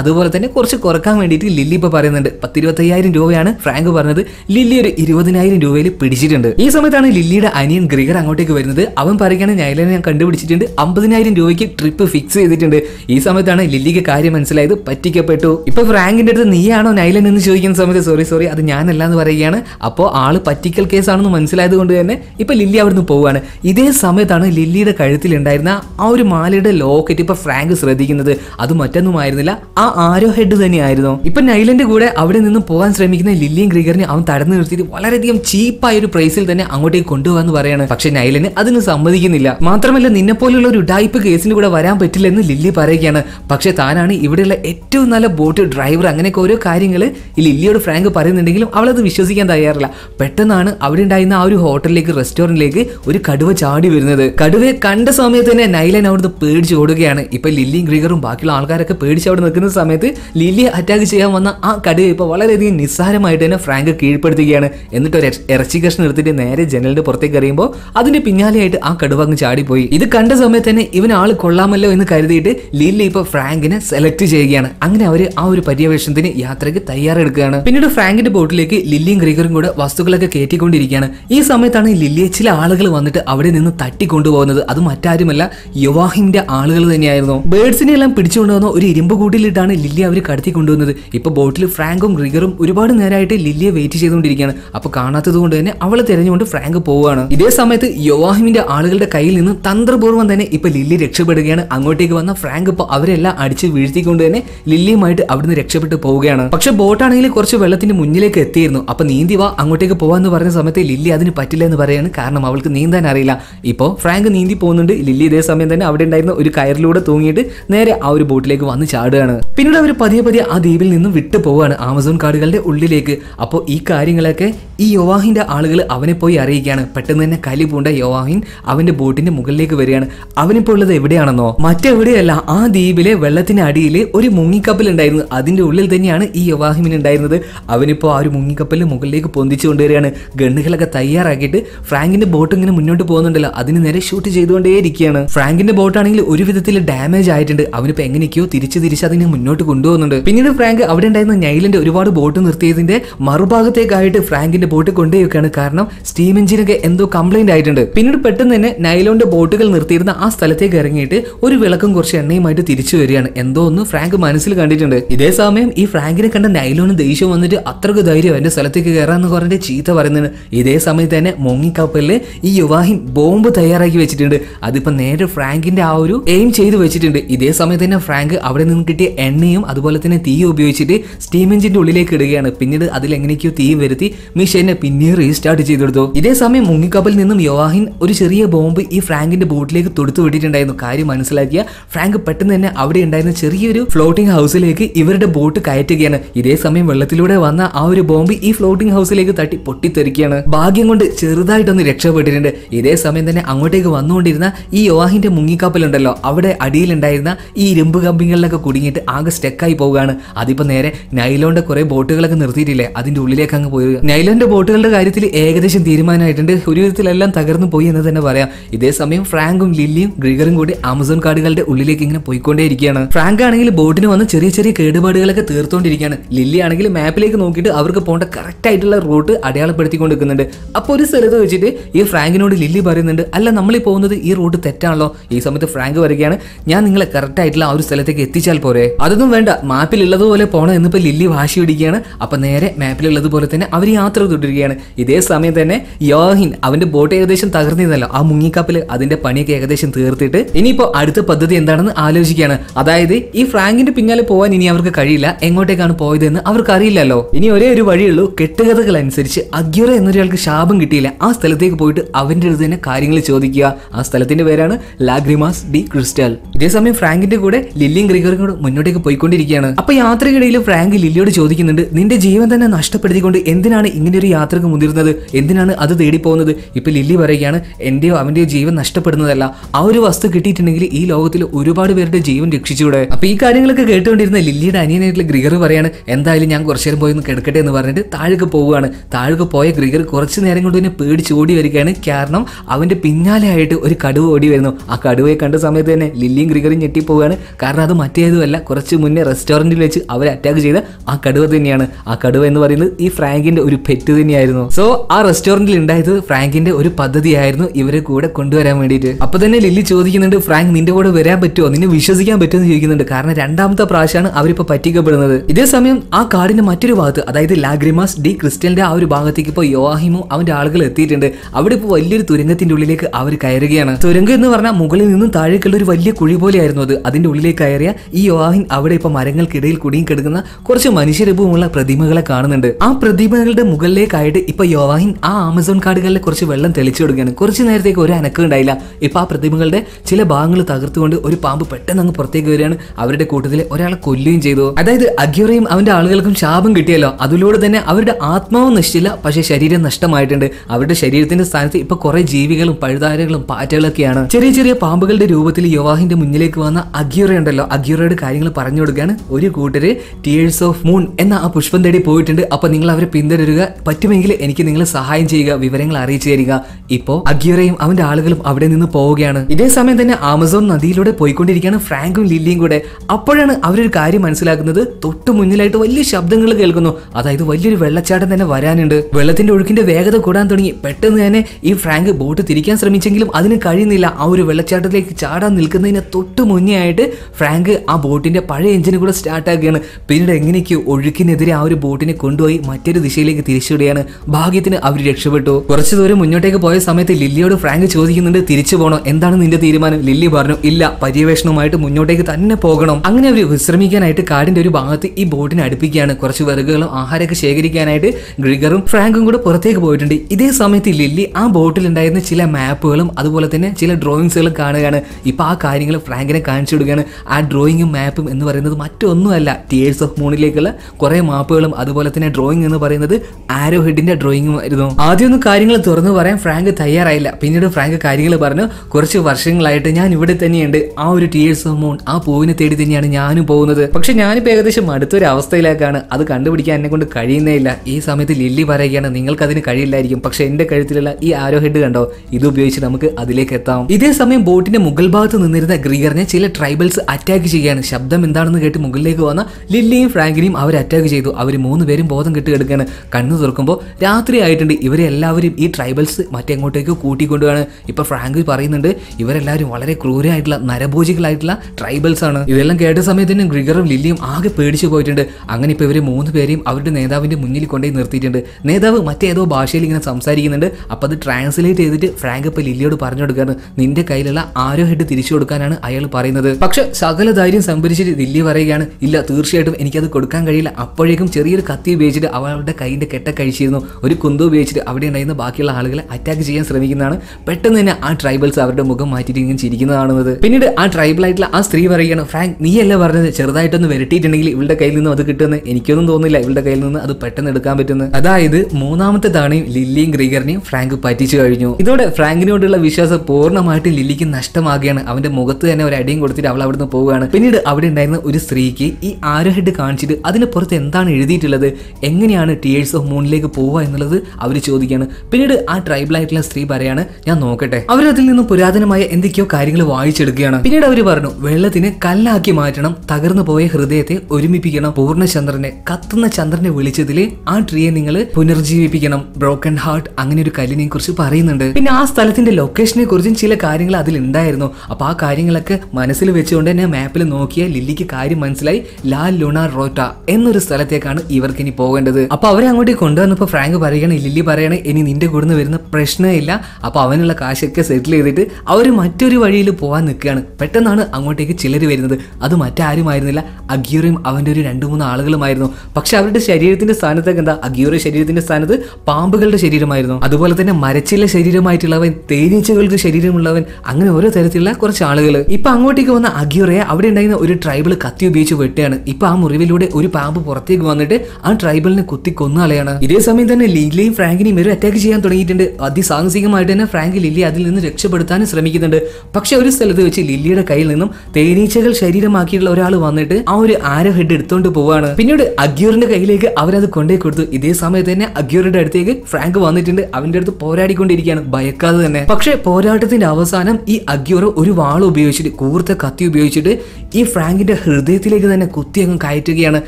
അതുപോലെ തന്നെ കുറച്ച് കുറയ്ക്കാൻ വേണ്ടിയിട്ട് ലില്ലി ഇപ്പൊ പറയുന്നുണ്ട്. പത്തിരുപത്തയ്യായിരം രൂപയാണ് ഫ്രാങ്ക് പറഞ്ഞത്. ലില്ലി ഒരു ഇരുപതിനായിരം രൂപയിൽ പിടിച്ചിട്ടുണ്ട്. ഈ സമയത്താണ് ലില്ലിയുടെ അനിയൻ ഗ്രിഗർ അങ്ങോട്ടേക്ക് വരുന്നത്. അവൻ പറയുകയാണ് നൈലനെ ഞാൻ കണ്ടുപിടിച്ചിട്ടുണ്ട്. അമ്പതിനായിരം രൂപയ്ക്ക് ട്രിപ്പ് ഫിക്സ് ചെയ്തിട്ടുണ്ട്. ഈ സമയത്താണ് ലില്ലിക്ക് കാര്യം മനസ്സിലായത് പറ്റിക്കപ്പെട്ടു. ഇപ്പൊ ഫ്രാങ്കിന്റെ അടുത്ത് നീയാണോ നൈലൻ എന്ന് ചോദിക്കുന്ന സമയത്ത് സോറി സോറി അത് ഞാനല്ല എന്ന് പറയുകയാണ്. അപ്പോൾ ആൾ പറ്റിക്കൽ കേസാണെന്ന് മനസ്സിലായത് കൊണ്ട് തന്നെ ഇപ്പൊ ലില്ലി അവിടുന്ന് പോവുകയാണ് ഇതേ സമയത്താണ് ലില്ലിയുടെ കഴുത്തിൽ ഉണ്ടായിരുന്ന ആ ഒരു മാലയുടെ ലോക്കറ്റ് ഇപ്പൊ ഫ്രാങ്ക് ശ്രദ്ധിക്കുന്നത്. അത് മറ്റൊന്നുമായിരുന്നില്ല ആ ആരോ ഹെഡ് തന്നെയായിരുന്നു. ഇപ്പൊ നൈലന്റെ കൂടെ അവിടെ നിന്ന് പോകാൻ ശ്രമിക്കുന്ന ലില്ലിയും ഗ്രിഗറിനെ അവൻ തടഞ്ഞു നിർത്തിയിട്ട് വളരെയധികം ചീപ്പായ ഒരു പ്രൈസിൽ തന്നെ അങ്ങോട്ടേക്ക് കൊണ്ടുപോകാന്ന് പറയാണ്. പക്ഷെ നൈലന് അതിന് സമ്മതിക്കുന്നില്ല. മാത്രമല്ല നിന്നെ പോലുള്ള ഒരു ഉഡായിപ്പ് കേസിന് കൂടെ വരാൻ പറ്റില്ലെന്ന് ലില്ലി പറയുകയാണ്. പക്ഷെ താനാണ് ഇവിടെയുള്ള ഏറ്റവും നല്ല ബോട്ട് ഡ്രൈവർ. അങ്ങനെയൊക്കെ ഓരോ കാര്യങ്ങൾ ഈ ലില്ലിയോട് ഫ്രാങ്ക് പറയുന്നുണ്ടെങ്കിലും അവളത് വിശ്വസിക്കാൻ തയ്യാറില്ല. പെട്ടെന്നാണ് അവിടെ ഉണ്ടായിരുന്ന ആ ഒരു ഹോട്ടലിലേക്ക് റെസ്റ്റോറന്റിലേക്ക് ഒരു കടുവ ചാടി വരുന്നത്. കടുവയെ കണ്ട സമയത്ത് തന്നെ നൈലൻ അവിടുന്ന് പേടിച്ച് ഓടുകയാണ്. ഇപ്പൊ ലില്ലിയും ഗ്രിഗറും ബാക്കിയുള്ള ആൾക്കാരൊക്കെ പേടിച്ച് അവിടെ നിൽക്കുന്ന സമയത്ത് ലില്ലിയെ അറ്റാക്ക് ചെയ്യാൻ വന്ന ആ കടുവ ഇപ്പൊ വളരെയധികം നിസ്സാരമായിട്ട് തന്നെ ഫ്രാങ്ക് കീഴ്പ്പെടുത്തുകയാണ്. എന്നിട്ട് ഒരു ഇറച്ചി കഷ്ണം എടുത്തിട്ട് നേരെ ജനലിന്റെ പുറത്തേക്ക് അറിയുമ്പോൾ അതിന്റെ പിന്നാലെയായിട്ട് ആ കടുവ അങ്ങ് ചാടിപ്പോയി. ഇത് കണ്ട സമയത്ത് തന്നെ ഇവൻ ആൾ കൊള്ളാമല്ലോ എന്ന് കരുതിയിട്ട് ലില്ലി ഇപ്പൊ ഫ്രാങ്കിനെ സെലക്ട് ചെയ്യുകയാണ്. അങ്ങനെ അവർ ആ ഒരു പര്യവേഷണത്തിന് യാത്രയ്ക്ക് തയ്യാറെടുക്കുകയാണ്. പിന്നീട് ഫ്രാങ്കിന്റെ ബോട്ടിലേക്ക് ലില്ലിയും ഗ്രീഗറും കൂടെ വസ്തുക്കളൊക്കെ കയറ്റിക്കൊണ്ടിരിക്കുകയാണ്. ഈ സമയത്താണ് ലില്ലിയെ ചില ആളുകൾ വന്നിട്ട് അവിടെ നിന്ന് തട്ടിക്കൊണ്ടുപോകുന്നത്. അത് മറ്റാരുമല്ല യുവാഹിന്റെ ആളുകൾ തന്നെയായിരുന്നു. ബേഡ്സിനെ എല്ലാം പിടിച്ചുകൊണ്ടുവന്ന ഒരു ഇരുമ്പ് കൂട്ടിലിട്ടാണ് ലില്ലി അവർ കടത്തി കൊണ്ടുവന്നത് ഇപ്പൊ ബോട്ടിൽ ഫ്രാങ്കും ഗ്രിഗറും ഒരുപാട് നേരമായിട്ട് ലില്ലിയെ വെയിറ്റ് ചെയ്തുകൊണ്ടിരിക്കുകയാണ്. അപ്പൊ കാണാത്തത് കൊണ്ട് തന്നെ അവളെ തിരഞ്ഞുകൊണ്ട് ഫ്രാങ്ക് പോവുകയാണ്. ഇതേ സമയത്ത് യുവാഹിമിന്റെ ആളുകളുടെ കയ്യിൽ നിന്ന് തന്ത്രപൂർവം തന്നെ ഇപ്പൊ ലില്ലി രക്ഷപ്പെടുകയാണ്. അങ്ങോട്ടേക്ക് വന്ന ഫ്രാങ്ക് ഇപ്പൊ അവരെല്ലാം അടിച്ച് വീഴ്ത്തിക്കൊണ്ട് തന്നെ ലില്ലിയുമായിട്ട് അവിടുന്ന് രക്ഷപ്പെട്ടു പോവുകയാണ്. പക്ഷെ ബോട്ടാണെങ്കിൽ കുറച്ച് വെള്ളത്തിന്റെ മുന്നിലേക്ക് എത്തിയിരുന്നു. അപ്പൊ നീന്തി വാ അങ്ങോട്ടേക്ക് പോവാന്ന് പറഞ്ഞ സമയത്ത് ലില്ലി അതിന് പറ്റില്ല എന്ന് പറയാണ് കാരണം അവൾക്ക് നീന്താൻ അറിയില്ല. ഇപ്പോ ഫ്രാങ്ക് നീന്തി പോകുന്നുണ്ട്. ലില്ലി ഇതേ സമയം തന്നെ അവിടെ ഉണ്ടായിരുന്ന ഒരു കയറിലൂടെ തൂങ്ങിയിട്ട് നേരെ ആ ഒരു ബോട്ടിലേക്ക് വന്ന് ചാടുകയാണ്. പിന്നീട് അവർ പതിയെ പതിയെ ആ ദ്വീപിൽ നിന്നും വിട്ടു പോവുകയാണ് ആമസോൺ കാടുകളുടെ ഉള്ളിലേക്ക്. അപ്പോൾ ഈ കാര്യങ്ങളൊക്കെ ഈ യോവാഹിന്റെ ആളുകൾ അവനെ പോയി അറിയിക്കുകയാണ്. പെട്ടെന്ന് തന്നെ കലി പൂണ്ട യോവാഹിൻ അവന്റെ ബോട്ടിന്റെ മുകളിലേക്ക് വരികയാണ്. അവനിപ്പോൾ ഉള്ളത് എവിടെയാണെന്നോ? മറ്റെവിടെയല്ല ആ ദ്വീപിലെ വെള്ളത്തിന് അടിയിൽ ഒരു മുങ്ങിക്കപ്പൽ ഉണ്ടായിരുന്നു. അതിന്റെ ഉള്ളിൽ തന്നെയാണ് ഈ യവാഹിമിൻ ഉണ്ടായിരുന്നത്. അവനിപ്പോൾ ആ ഒരു മുങ്ങിക്കപ്പലിന് മുകളിലേക്ക് പൊന്തിച്ചു കൊണ്ടുവരികയാണ്. ഗണ്ണുകളൊക്കെ തയ്യാറാക്കിയിട്ട് ഫ്രാങ്കിന്റെ ബോട്ട് ഇങ്ങനെ മുന്നോട്ട് പോകുന്നുണ്ടല്ലോ. അതിന് നേരെ ഷൂട്ട് ചെയ്തുകൊണ്ടേ ചെയ്തുകൊണ്ടേയിരിക്കുകയാണ്. ഫ്രാങ്കിന്റെ ബോട്ടാണെങ്കിൽ ഒരു വിധത്തിൽ ഡാമേജ് ആയിട്ടുണ്ട്. അവനിപ്പോൾ എങ്ങനെയൊക്കെയോ തിരിച്ച് തിരിച്ച് അതിനെ മുന്നോട്ട് കൊണ്ടുപോകുന്നുണ്ട്. പിന്നീട് ഫ്രാങ്ക് അവിടെ ഉണ്ടായിരുന്ന നൈലിന്റെ ഒരുപാട് ബോട്ട് നിർത്തിയതിന്റെ മറുഭാഗത്തേക്കായിട്ട് ഫ്രാങ്കിന്റെ ബോട്ട് കൊണ്ടുപോയിക്കാണ്. കാരണം സ്റ്റീം എഞ്ചിനൊക്കെ എന്തോ കംപ്ലൈന്റ് ആയിട്ടുണ്ട്. പിന്നീട് പെട്ടെന്ന് തന്നെ നൈലോന്റെ ബോട്ടുകൾ നിർത്തിയിരുന്ന ആ സ്ഥലത്തേക്ക് ഇറങ്ങിയിട്ട് ഒരു വിളക്കും കുറച്ച് എണ്ണയുമായിട്ട് തിരിച്ചു വരികയാണ്. എന്തോ ഒന്ന് ഫ്രാങ്ക് മനസ്സിൽ കണ്ടിട്ടുണ്ട്. ഇതേ സമയം ഈ ഫ്രാങ്കിനെ കണ്ട നൈലോന് ദേഷ്യം വന്നിട്ട് അത്രയ്ക്ക് ധൈര്യം എന്റെ സ്ഥലത്തേക്ക് കയറാന്ന് പറഞ്ഞിട്ട് ചീത്ത പറയുന്നത് ഇതേ സമയത്ത് തന്നെ മുങ്ങിക്കപ്പലിൽ ഈ യുവാഹിൻ ബോംബ് തയ്യാറാക്കി വെച്ചിട്ടുണ്ട്. അതിപ്പോ നേരെ ഫ്രാങ്കിന്റെ ആ ഒരു എയിം ചെയ്ത് വെച്ചിട്ടുണ്ട്. ഇതേ സമയത്ത് തന്നെ ഫ്രാങ്ക് അവിടെ നിന്ന് കിട്ടിയ എണ്ണയും അതുപോലെ തന്നെ തീയും ഉപയോഗിച്ചിട്ട് സ്റ്റീം എഞ്ചിന്റെ ഉള്ളിലേക്ക് ഇടുകയാണ്. പിന്നീട് അതിൽ എങ്ങനെയൊക്കെയോ തീ വരുത്തി മിഷനെ പിന്നെയും റീസ്റ്റാർട്ട് ചെയ്തെടുത്തു. ഇതേ സമയം മുങ്ങിക്കപ്പലിൽ നിന്നും യോവാഹിൻ ഒരു ചെറിയ ബോംബ് ഈ ഫ്രാങ്കിന്റെ ബോട്ടിലേക്ക് തൊടുത്തു വിട്ടിട്ടുണ്ടായിരുന്നു. കാര്യം മനസ്സിലാക്കിയ ഫ്രാങ്ക് പെട്ടെന്ന് തന്നെ അവിടെ ഉണ്ടായിരുന്ന ചെറിയൊരു ഫ്ലോട്ടിംഗ് ഹൗസിലേക്ക് ഇവരുടെ ബോട്ട് കയറ്റുകയാണ്. ഇതേ സമയം വെള്ളത്തിലൂടെ വന്ന ആ ഒരു ബോംബ് ഈ ഫ്ലോട്ടിംഗ് ഹൗസിലേക്ക് തട്ടി പൊട്ടിത്തെറിക്കുകയാണ്. ഭാഗ്യം കൊണ്ട് ചെറുതായിട്ടൊന്ന് രക്ഷപ്പെട്ടിട്ടുണ്ട്. ഇതേ സമയം തന്നെ അങ്ങോട്ടേക്ക് വന്നുകൊണ്ടിരുന്ന ഈ യോഹിന്റെ മുങ്ങിക്കപ്പലുണ്ടല്ലോ അവിടെ അടിയിലുണ്ടായിരുന്ന ഈ ഇരുമ്പ് കമ്പികളിലൊക്കെ കുടുങ്ങിയിട്ട് ആകെ സ്റ്റെക്കായി പോവുകയാണ്. അതിപ്പോ നേരെ നൈലോന്റെ കുറെ ബോട്ടുകളൊക്കെ നിർത്തിയിട്ടില്ലേ അതിന്റെ ഉള്ളിലേക്ക് അങ്ങ് പോയി. നൈലോന്റെ ബോട്ടുകളുടെ കാര്യത്തിൽ ഏകദേശം തീരുമാനമായിട്ടുണ്ട്. ഒരു വിധത്തിലെല്ലാം തകർന്നു പോയി എന്ന് തന്നെ പറയാം. ഇതേ സമയം ഫ്രാങ്കും ലില്ലിയും ഗ്രിഗറും കൂടി ആമസോൺ കാർഡുകളുടെ ഉള്ളിലേക്ക് ഇങ്ങനെ പോയിക്കൊണ്ടേയിരിക്കുകയാണ്. ഫ്രാങ്ക് ആണെങ്കിൽ ബോട്ടിന് വന്ന് ചെറിയ ചെറിയ കേടുപാടുകളൊക്കെ തീർത്തുകൊണ്ടിരിക്കുകയാണ് ലില്ലി ആണെങ്കിൽ മാപ്പിലേക്ക് നോക്കിയിട്ട് അവർക്ക് പോകേണ്ട കറക്റ്റ് ആയിട്ടുള്ള റൂട്ട് അടയാളപ്പെടുത്തിക്കൊണ്ട് നിൽക്കുന്നുണ്ട് അപ്പോൾ ഒരു സ്ഥലത്ത് വെച്ചിട്ട് ഈ ഫ്രാങ്കിനോട് ലില്ലി പറയുന്നുണ്ട് അല്ല നമ്മൾ ഈ പോകുന്നത് ഈ റൂട്ട് തെറ്റാണല്ലോ. ഈ സമയത്ത് ഫ്രാങ്ക് വരികയാണ് ഞാൻ നിങ്ങളെ കറക്റ്റ് ആയിട്ടുള്ള ആ ഒരു സ്ഥലത്തേക്ക് എത്തിച്ചാൽ പോരെ. അതൊന്നും വേണ്ട. മാപ്പിൽ ഉള്ളതുപോലെ പോകണം എന്നിപ്പോൾ ലില്ലി വാശി പിടിക്കുകയാണ്. അപ്പൊ നേരെ മാപ്പിലുള്ളതുപോലെ തന്നെ അവർ യാത്ര തുടരുകയാണ്. ഇതേ സമയം തന്നെ യോഹിൻ അവന്റെ ബോട്ട് ഏകദേശം തകർന്നിരുന്നല്ലോ. ആ മുങ്ങിക്കാപ്പിൽ അതിന്റെ പണിയൊക്കെ ഏകദേശം തീർത്തിട്ട് ഇനിയിപ്പോ അടുത്ത പദ്ധതി എന്താണെന്ന് ആലോചിക്കുകയാണ്. അതായത് ഈ ഫ്രാങ്കിന്റെ പിന്നാലെ പോകാൻ ഇനി അവർക്ക് കഴിയില്ല. എങ്ങോട്ടേക്കാണ് പോയതെന്ന് അവർക്ക് അറിയില്ലല്ലോ. ഇനി ഒരേ ഒരു വഴിയുള്ളൂ. കെട്ടുകഥകൾ അനുസരിച്ച് അഗ്യുറ എന്നൊരാൾക്ക് ശാപം കിട്ടിയില്ല. ആ സ്ഥലത്തേക്ക് പോയിട്ട് അവന്റെ അടുത്ത് തന്നെ കാര്യങ്ങൾ ചോദിക്കുക. ആ സ്ഥലത്തിന്റെ പേരാണ് ലാഗ്രിമാസ് ഡി ക്രിസ്റ്റൽ. ഇതേസമയം ഫ്രാങ്കിന്റെ കൂടെ ലില്ലിയും ഗ്രിഗറും കൂടെ മുന്നോട്ടേക്ക് പോയിക്കൊണ്ടിരിക്കുകയാണ്. അപ്പൊ യാത്രക്കിടയിൽ ഫ്രാങ്ക് ലില്ലിയോട് ചോദിക്കുന്നുണ്ട് നിന്റെ ജീവൻ തന്നെ നഷ്ടപ്പെടുത്തിക്കൊണ്ട് എന്തിനാണ് ഇങ്ങനെ ഒരു യാത്രയ്ക്ക് മുതിർന്നത്? എന്തിനാണ് അത് തേടി പോകുന്നത് ഇപ്പൊ ലില്ലി പറയുകയാണ് എന്റെയോ അവന്റെയോ ജീവൻ നഷ്ടപ്പെടുന്നതല്ല. ആ ഒരു വസ്തു കിട്ടിയിട്ടുണ്ടെങ്കിൽ ഈ ലോകത്തിൽ ഒരുപാട് പേരുടെ ജീവൻ രക്ഷിച്ചൂടെ അപ്പൊ ഈ കാര്യങ്ങളൊക്കെ കേട്ടുകൊണ്ടിരുന്ന ലില്ലിയുടെ അനിയനായിട്ടുള്ള ഗ്രിഗർ പറയാണ് എന്തായാലും ഞാൻ കുറച്ചു നേരം പോയി ഒന്ന് കിടക്കട്ടെ എന്ന് പറഞ്ഞിട്ട് താഴേക്ക് പോവുകയാണ്. താഴേക്ക് പോയ ഗ്രിഗർ കുറച്ച് നേരം കൊണ്ട് തന്നെ പേടിച്ച് ഓടി വരികയാണ്. കാരണം അവന്റെ പിന്നാലെ ആയിട്ട് ഒരു കടുവ ഓടി വരുന്നു. ആ കടുവയെ കണ്ട സമയത്ത് തന്നെ ലില്ലിയും ഗ്രിഗറും ഞെട്ടിപ്പോവുകയാണ്. കാരണം അത് മറ്റേതുമല്ല കുറച്ച് മുന്നേ റെസ്റ്റോറന്റിൽ വെച്ച് അവരെ അറ്റാക്ക് ചെയ്ത ആ കടുവ തന്നെയാണ്. ആ കടുവ എന്ന് പറയുന്നത് ഈ ഫ്രാങ്കിന്റെ ഒരു പെറ്റ് തന്നെയായിരുന്നു. സോ ആ റെസ്റ്റോറന്റിൽ ഉണ്ടായത് ഫ്രാങ്കിന്റെ ഒരു പദ്ധതിയായിരുന്നു ഇവരെ കൂടെ കൊണ്ടുവരാൻ വേണ്ടിയിട്ട്. അപ്പൊ തന്നെ ലില്ലി ചോദിക്കുന്നുണ്ട് ഫ്രാങ്ക് നിന്റെ കൂടെ വരാൻ പറ്റുമോ നിന്നെ വിശ്വസിക്കാൻ പറ്റുമോ എന്ന് ചോദിക്കുന്നുണ്ട് കാരണം രണ്ടാമത്തെ പ്രാവശ്യമാണ് അവരിപ്പോ പറ്റിക്കപ്പെടുന്നത്. ഇതേ സമയം ആ കാടിന്റെ മറ്റൊരു ഭാഗത്ത് അതായത് ലാഗ്രിമാസ് ഡി ക്രിസ്റ്റലിന്റെ ആ ഒരു ഭാഗത്തേക്ക് ഇപ്പോൾ യോഹിമും അവന്റെ ആളുകൾ എത്തിയിട്ടുണ്ട്. അവിടെ ഇപ്പോൾ വലിയൊരു തുരങ്കത്തിന്റെ ഉള്ളിലേക്ക് അവർ കയറുകയാണ്. തുരങ്കം എന്ന് പറഞ്ഞാൽ മുകളിൽ നിന്നും താഴേക്കുള്ള ഒരു വലിയ കുഴി പോലെയായിരുന്നു അത്. അതിന്റെ ഉള്ളിലേക്ക് കയറിയ ഈ യോഹിൻ അവിടെ ഇപ്പൊ മരങ്ങൾക്കിടയിൽ കുടുങ്ങി കിടക്കുന്ന കുറച്ച് മനുഷ്യരൂപമുള്ള പ്രതിമകളെ കാണുന്നുണ്ട്. ആ പ്രതിമകളുടെ മുകളിലേക്കായിട്ട് ഇപ്പൊ യോവാഹിൻ ആ ആമസോൺ കാടുകളിലെ കുറച്ച് വെള്ളം തെളിച്ചു കൊടുക്കുകയാണ്. കുറച്ച് നേരത്തേക്ക് ഒരു അനക്കം ഉണ്ടായില്ല. ഇപ്പൊ ആ പ്രതിമകളുടെ ചില ഭാഗങ്ങൾ തകർത്തുകൊണ്ട് ഒരു പാമ്പ് പെട്ടെന്ന് അങ്ങ് പുറത്തേക്ക് വരികയാണ്. അവരുടെ കൂട്ടത്തിൽ ഒരാളെ കൊല്ലുകയും ചെയ്തു. അതായത് അഗ്യുറയും അവന്റെ ആളുകൾക്കും ശാപം കിട്ടിയല്ലോ. അതിലൂടെ തന്നെ അവരുടെ ആത്മാവ് നശിച്ചില്ല. പക്ഷെ ശരീരം നഷ്ടമായിട്ടുണ്ട്. അവരുടെ ശരീരത്തിന്റെ സ്ഥാനത്ത് ഇപ്പൊ കുറെ ജീവികളും പഴുതാരകളും പാറ്റകളൊക്കെയാണ്. ചെറിയ ചെറിയ പാമ്പുകളുടെ രൂപത്തിൽ യുവാഹിന്റെ മുന്നിലേക്ക് വന്ന അഗ്യുറ ഉണ്ടല്ലോ. അഗ്യുറയുടെ കാര്യങ്ങൾ പറഞ്ഞു കൊടുക്കുകയാണ്. ഒരു കൂട്ടര് ടീയേഴ്സ് ഓഫ് മൂൺ എന്ന ആ പുഷ്പം തേടി പോയിട്ടുണ്ട്. അപ്പൊ നിങ്ങൾ അവരെ പിന്തുടരുക. പറ്റുമെങ്കിൽ എനിക്ക് നിങ്ങൾ സഹായം ചെയ്യുക. വിവരങ്ങൾ അറിയിച്ചു തരിക. ഇപ്പോ അഗ്യുറയും അവന്റെ ആളുകളും അവിടെ നിന്ന് പോവുകയാണ്. ഇതേ സമയം തന്നെ ആമസോൺ നദിയിലൂടെ പോയിക്കൊണ്ടിരിക്കുകയാണ് ഫ്രാങ്കും ലില്ലിയും കൂടെ. അപ്പോഴാണ് അവരൊരു കാര്യം മനസ്സിലാക്കുന്നത്. തൊട്ടു മുന്നിലായിട്ട് വലിയ ശബ്ദങ്ങൾ കേൾക്കുന്നു. അതായത് വലിയൊരു വെള്ളച്ചാട്ടം തന്നെ വരാനുണ്ട്. വെള്ളത്തിന്റെ ഒഴുക്കിന്റെ വേഗത കൂടാൻ തുടങ്ങി. പെട്ടെന്ന് തന്നെ ഈ ഫ്രാങ്ക് ബോട്ട് തിരിക്കാൻ ശ്രമിച്ചെങ്കിലും അതിന് കഴിയുന്നില്ല. ആ ഒരു വെള്ളച്ചാട്ടത്തിലേക്ക് ചാടാൻ നിൽക്കുന്നതിന് തൊട്ട് മുന്നേ ആയിട്ട് ഫ്രാങ്ക് ആ ബോട്ടിന്റെ പഴയ എഞ്ചിന് കൂടെ സ്റ്റാർട്ട് ആക്കുകയാണ്. പിന്നീട് എങ്ങനെയൊക്കെയോ ഒഴുക്കിനെതിരെ ആ ഒരു ബോട്ടിനെ കൊണ്ടുപോയി മറ്റൊരു ദിശയിലേക്ക് തിരിച്ചുവിടുകയാണ് ഭാഗ്യത്തിന് അവർ രക്ഷപ്പെട്ടു. കുറച്ചു ദൂരം മുന്നോട്ടേക്ക് പോയ സമയത്ത് ലില്ലിയോട് ഫ്രാങ്ക് ചോദിക്കുന്നുണ്ട് തിരിച്ചു പോകണോ എന്താണ് നിന്റെ തീരുമാനം? ലില്ലി പറഞ്ഞു ഇല്ല പര്യവേഷണവുമായിട്ട് മുന്നോട്ടേക്ക് തന്നെ പോകണം. അങ്ങനെ അവർ വിശ്രമിക്കാനായിട്ട് കാടിന്റെ ഒരു ഭാഗത്ത് ഈ ബോട്ടിനെ അടുപ്പിക്കുകയാണ്. കുറച്ച് വിറകുകളും ആഹാരമൊക്കെ ശേഖരിക്കാനായിട്ട് ഗ്രിഗറും ഫ്രാങ്കും കൂടെ പുറത്തേക്ക് പോയിട്ടുണ്ട്. ഇതേ സമയത്ത് ലില്ലി ആ ബോട്ടിൽ ഉണ്ടായിരുന്ന ചില മാപ്പുകളും അതുപോലെ തന്നെ ചില ഡ്രോയിങ്സുകളും കാണുകയാണ്. ഇപ്പൊ ആ കാര്യങ്ങൾ ഫ്രാങ്കിനെ കാണിച്ചു കൊടുക്കുകയാണ്. ആ ഡ്രോയിങ്ങും മാപ്പും എന്ന് പറയുന്നത് മറ്റൊന്നുമല്ല. ടീയേഴ്സ് ഓഫ് മൂണിലേക്കുള്ള കുറെ മാപ്പുകളും അതുപോലെ തന്നെ ഡ്രോയിങ് എന്ന് പറയുന്നത് ആരോ ഹെഡിന്റെ ഡ്രോയിങ്ങും ആയിരുന്നു. ആദ്യമൊന്നും കാര്യങ്ങൾ തുറന്നു പറയാൻ ഫ്രാങ്ക് തയ്യാറായില്ല. പിന്നീട് ഫ്രാങ്ക് കാര്യങ്ങൾ പറഞ്ഞു. കുറച്ച് വർഷങ്ങളായിട്ട് ഞാൻ ഇവിടെ തന്നെയുണ്ട്. ആ ഒരു ടീയേഴ്സ് ഓഫ് മൂൺ ആ പൂവിനെ തേടി തന്നെയാണ് ഞാനും പോകുന്നത്. പക്ഷെ ഞാനിപ്പോൾ ഏകദേശം അടുത്തൊരു അവസ്ഥയിലേക്കാണ്. അത് കണ്ടുപിടിക്കാൻ എന്നെ കൊണ്ട് കഴിയുന്നേ ഇല്ല. ഈ സമയത്ത് ലില്ലി പറയുകയാണ് നിങ്ങൾക്ക് അതിന് കഴിയില്ലായിരിക്കും. പക്ഷെ എന്റെ കഴുത്തിലുള്ള ഈ ആരോ ഹെഡ് കണ്ടോ? ഇത് ഉപയോഗിച്ച് നമുക്ക് അതിലേക്ക് എത്താം. ഇതേ സമയം ബോട്ടിന്റെ മുകൾ ഭാഗത്ത് നിന്നിരുന്ന ഗ്രീഗറിനെ ചില ട്രൈബൽസ് അറ്റാക്ക് ചെയ്യുകയാണ്. ശബ്ദം എന്താണെന്ന് കേട്ട് മുകളിലേക്ക് വന്ന ലില്ലിയും ഫ്രാങ്കിനെയും അവർ അറ്റാക്ക് ചെയ്തു. അവർ മൂന്ന് പേരും ബോധം കെട്ട് കിടക്കുകയാണ്. കണ്ണു തുറക്കുമ്പോൾ രാത്രി ആയിട്ടുണ്ട്. ഇവരെ എല്ലാവരും ഈ ട്രൈബൽസ് മറ്റെങ്ങോട്ടേക്കോ കൂട്ടിക്കൊണ്ടുപോവാണ് ഇപ്പൊ ഫ്രാങ്ക് പറയുന്നുണ്ട് ഇവരെല്ലാവരും വളരെ ക്രൂരായിട്ടുള്ള നരഭോജികളായിട്ടുള്ള ട്രൈബൽസ് ആണ്. ഇതെല്ലാം കേട്ട സമയത്ത് തന്നെ ഗ്രിഗറും ലില്ലിയും ആകെ പേടിച്ചു പോയിട്ടുണ്ട്. അങ്ങനെ ഇപ്പൊ ഇവർ മൂന്ന് പേരെയും അവരുടെ നേതാവിന്റെ മുന്നിൽ കൊണ്ടുപോയി നിർത്തിയിട്ടുണ്ട്. നേതാവ് മറ്റേതോ ഭാഷയിൽ ഇങ്ങനെ സംസാരിക്കുന്നുണ്ട്. അപ്പൊ അത് ട്രാൻസ്ലേറ്റ് ചെയ്തിട്ട് ഫ്രാങ്ക് ഇപ്പൊ ലില്ലിയോട് പറഞ്ഞു കൊടുക്കുകയാണ്. നിന്റെ കയ്യിലുള്ള ആരോ ഹെഡ് തിരിച്ചു കൊടുക്കാനാണ് അയാൾ പറയുന്നത്. പക്ഷെ സകല ധൈര്യം സംഭരിച്ചിട്ട് ലില്ലി പറയുകയാണ് ഇല്ല തീർച്ചയായിട്ടും എനിക്കത് കൊടുക്കാൻ കഴിയില്ല. അപ്പോഴേക്കും ചെറിയൊരു കത്തി ഉപയോഗിച്ചിട്ട് അവളുടെ കൈയിന്റെ കെട്ട കഴിച്ചിരുന്നു. ഒരു കുന്ത ഉപയോഗിച്ചിട്ട് അവിടെ ഉണ്ടായിരുന്ന ബാക്കിയുള്ള ആളുകളെ അറ്റാക്ക് ചെയ്യാൻ ശ്രമിക്കുന്നതാണ്. പെട്ടെന്ന് തന്നെ ആ ട്രൈബൽസ് അവരുടെ മുഖം മാറ്റിയിട്ട് ഇങ്ങനെ ചിരിക്കുന്നത് കാണുന്നത് പിന്നീട് ആ ട്രൈബൽ ആയിട്ടുള്ള ആ സ്ത്രീ പറയുകയാണ് ഫ്രാങ്ക് നീയല്ലേ പറഞ്ഞത്? ചെറുതായിട്ടൊന്ന് വരട്ടിയിട്ടുണ്ടെങ്കിൽ ഇവളുടെ കയ്യിൽ നിന്നും അത് കിട്ടുമെന്ന് എനിക്കൊന്നും തോന്നില്ല ഇവളുടെ കയ്യിൽ നിന്ന് അത് പെട്ടെന്ന് എടുക്കാൻ പറ്റുന്നു അതായത് മൂന്നാമത്തെ തവണയും ലില്ലിയും ഗ്രീഗറിനെയും ഫ്രാങ്ക് പറ്റിച്ചു കഴിഞ്ഞു. ഇതോടെ ഫ്രാങ്കിനോടുള്ള വിശ്വാസം പൂർണമായിട്ട് ലില്ലിക്ക് നഷ്ടമാകുകയാണ്. അവന്റെ മുഖത്ത് തന്നെ ഒരു അടിയും കൊടുത്തിട്ട് അവൾ അവിടുന്ന് പോവുകയാണ്. പിന്നീട് അവിടെ ഉണ്ടായിരുന്ന ഒരു സ്ത്രീക്ക് ഈ ആരോ ഹെഡ് കാണിച്ചിട്ട് അതിന് പുറത്ത് എന്താണ് എഴുതിയിട്ടുള്ളത്? എങ്ങനെയാണ് ടീയേഴ്സ് ഓഫ് മൂണിലേക്ക് പോവുക എന്നുള്ളത് അവർ ചോദിക്കുകയാണ്. പിന്നീട് ആ ട്രൈബൽ ആയിട്ടുള്ള സ്ത്രീ പറയാണ് ഞാൻ നോക്കട്ടെ. അവരതിൽ നിന്ന് പുരാതനമായ എന്തൊക്കെയോ കാര്യങ്ങൾ വായിച്ചെടുക്കുകയാണ്. പിന്നീട് അവർ പറഞ്ഞു വെള്ളത്തിനെ കല്ലാക്കി മാറ്റണം തകർന്നു പോയ ഹൃദയത്തെ ഒരുമിപ്പിക്കണം. പൂർണചന്ദ്രനെ കത്തുന്ന ചന്ദ്രനെ വിളിച്ചതിൽ ആ ട്രീയെ നിങ്ങൾ പുനർജീവിപ്പിക്കണം. ബ്രോക്കൺ ഹാർട്ട് അങ്ങനെ ഒരു കല്ലിനെ കുറിച്ച് പറയുന്നുണ്ട്. പിന്നെ ആ സ്ഥലത്തിന്റെ ലൊക്കേഷനെ കുറിച്ചും ചില കാര്യങ്ങൾ അതിൽ ഉണ്ടായിരുന്നു അപ്പൊ ആ കാര്യങ്ങളൊക്കെ മനസ്സിൽ വെച്ചുകൊണ്ട് തന്നെ മാപ്പിൽ നോക്കിയ ലില്ലിക്ക് കാര്യം മനസ്സിലായി. ലാൽ ലുണ റോട്ട എന്നൊരു സ്ഥലത്തേക്കാണ് ഇവർക്ക് ഇനി പോകേണ്ടത്. അപ്പൊ അവരെ അങ്ങോട്ട് കൊണ്ടുവന്നപ്പോ ഫ്രാങ്ക് പറയുകയാണ് ലില്ലി പറയണേ ഇനി നിന്റെ കൂടെ നിന്ന് വരുന്ന പ്രശ്നമില്ല. അപ്പൊ അവനുള്ള കാശൊക്കെ സെറ്റിൽ ചെയ്തിട്ട് അവർ മറ്റൊരു വഴിയിൽ പോകാൻ നിൽക്കുകയാണ്. പെട്ടെന്നാണ് അങ്ങോട്ടേക്ക് ചിലർ വരുന്നത്. അത് മറ്റാരുമായിരുന്നില്ല. അഗിയോറയും അവന്റെ ഒരു രണ്ട് മൂന്ന് ആളുകളുമായിരുന്നു. പക്ഷെ അവരുടെ ശരീരത്തിന്റെ സ്ഥാനത്തൊക്കെ എന്താ? അഗ്യൂറ ശരീരത്തിന്റെ സ്ഥാനത്ത് പാമ്പുകളുടെ ശരീരമായിരുന്നു. അതുപോലെ തന്നെ മരച്ചില്ല ശരീരമായിട്ടുള്ളവൻ തേനീച്ചകൾക്ക് ശരീരമുള്ളവൻ അങ്ങനെ ഓരോ തരത്തിലുള്ള കുറച്ച് ആളുകൾ ഇപ്പൊ അങ്ങോട്ടേക്ക് വന്ന അഗിയോറയെ അവിടെ ഉണ്ടായിരുന്ന ഒരു ട്രൈബിൾ കത്തി ഉപയോഗിച്ച് വെട്ടുകയാണ്. ഇപ്പൊ ആ മുറിവിലൂടെ ഒരു പാമ്പ് പുറത്തേക്ക് വന്നിട്ട് ആ ട്രൈബിളിനെ കുത്തി കൊന്നുകളയാണ് ഇതേ സമയം തന്നെ ലില്ലിയും ഫ്രാങ്കിനെയും ഒരു അറ്റാക്ക് ചെയ്യാൻ തുടങ്ങിയിട്ടുണ്ട്. അതിസാഹസികമായിട്ട് തന്നെ ഫ്രാങ്ക് ലില്ലി അതിൽ നിന്ന് രക്ഷപ്പെടുത്താനും ശ്രമിക്കുന്നുണ്ട്. പക്ഷെ ഒരു സ്ഥലത്ത് വെച്ച് ലില്ലിയുടെ കയ്യിൽ നിന്നും തേനീച്ചകൾ ശരീരമാക്കിയിട്ടുള്ള ഒരാൾ വന്നിട്ട് ആ ഒരു ആരോ ഹെഡ് എടുത്തോണ്ട് പോവാണ്. പിന്നീട് അഗ്യൂറിന്റെ കയ്യിലേക്ക് അവരത് കൊണ്ടേ കൊടുത്തു. ഇതേ സമയത്ത് തന്നെ അഗ്യൂറിന്റെ അടുത്തേക്ക് ഫ്രാങ്ക് വന്നിട്ടുണ്ട്. അവന്റെ അടുത്ത് പോരാടിക്കൊണ്ടിരിക്കുകയാണ്. ഭയക്കാതെ തന്നെ. പക്ഷെ പോരാട്ടത്തിന്റെ അവസാനം ഈ അഗ്യൂറ് ഒരു വാൾ ഉപയോഗിച്ചിട്ട് കൂർത്ത കത്തി ഉപയോഗിച്ചിട്ട് ഈ ഫ്രാങ്കിന്റെ ഹൃദയത്തിലേക്ക് തന്നെ കുത്തി അങ്ങ് കയറ്റുകയാണ്.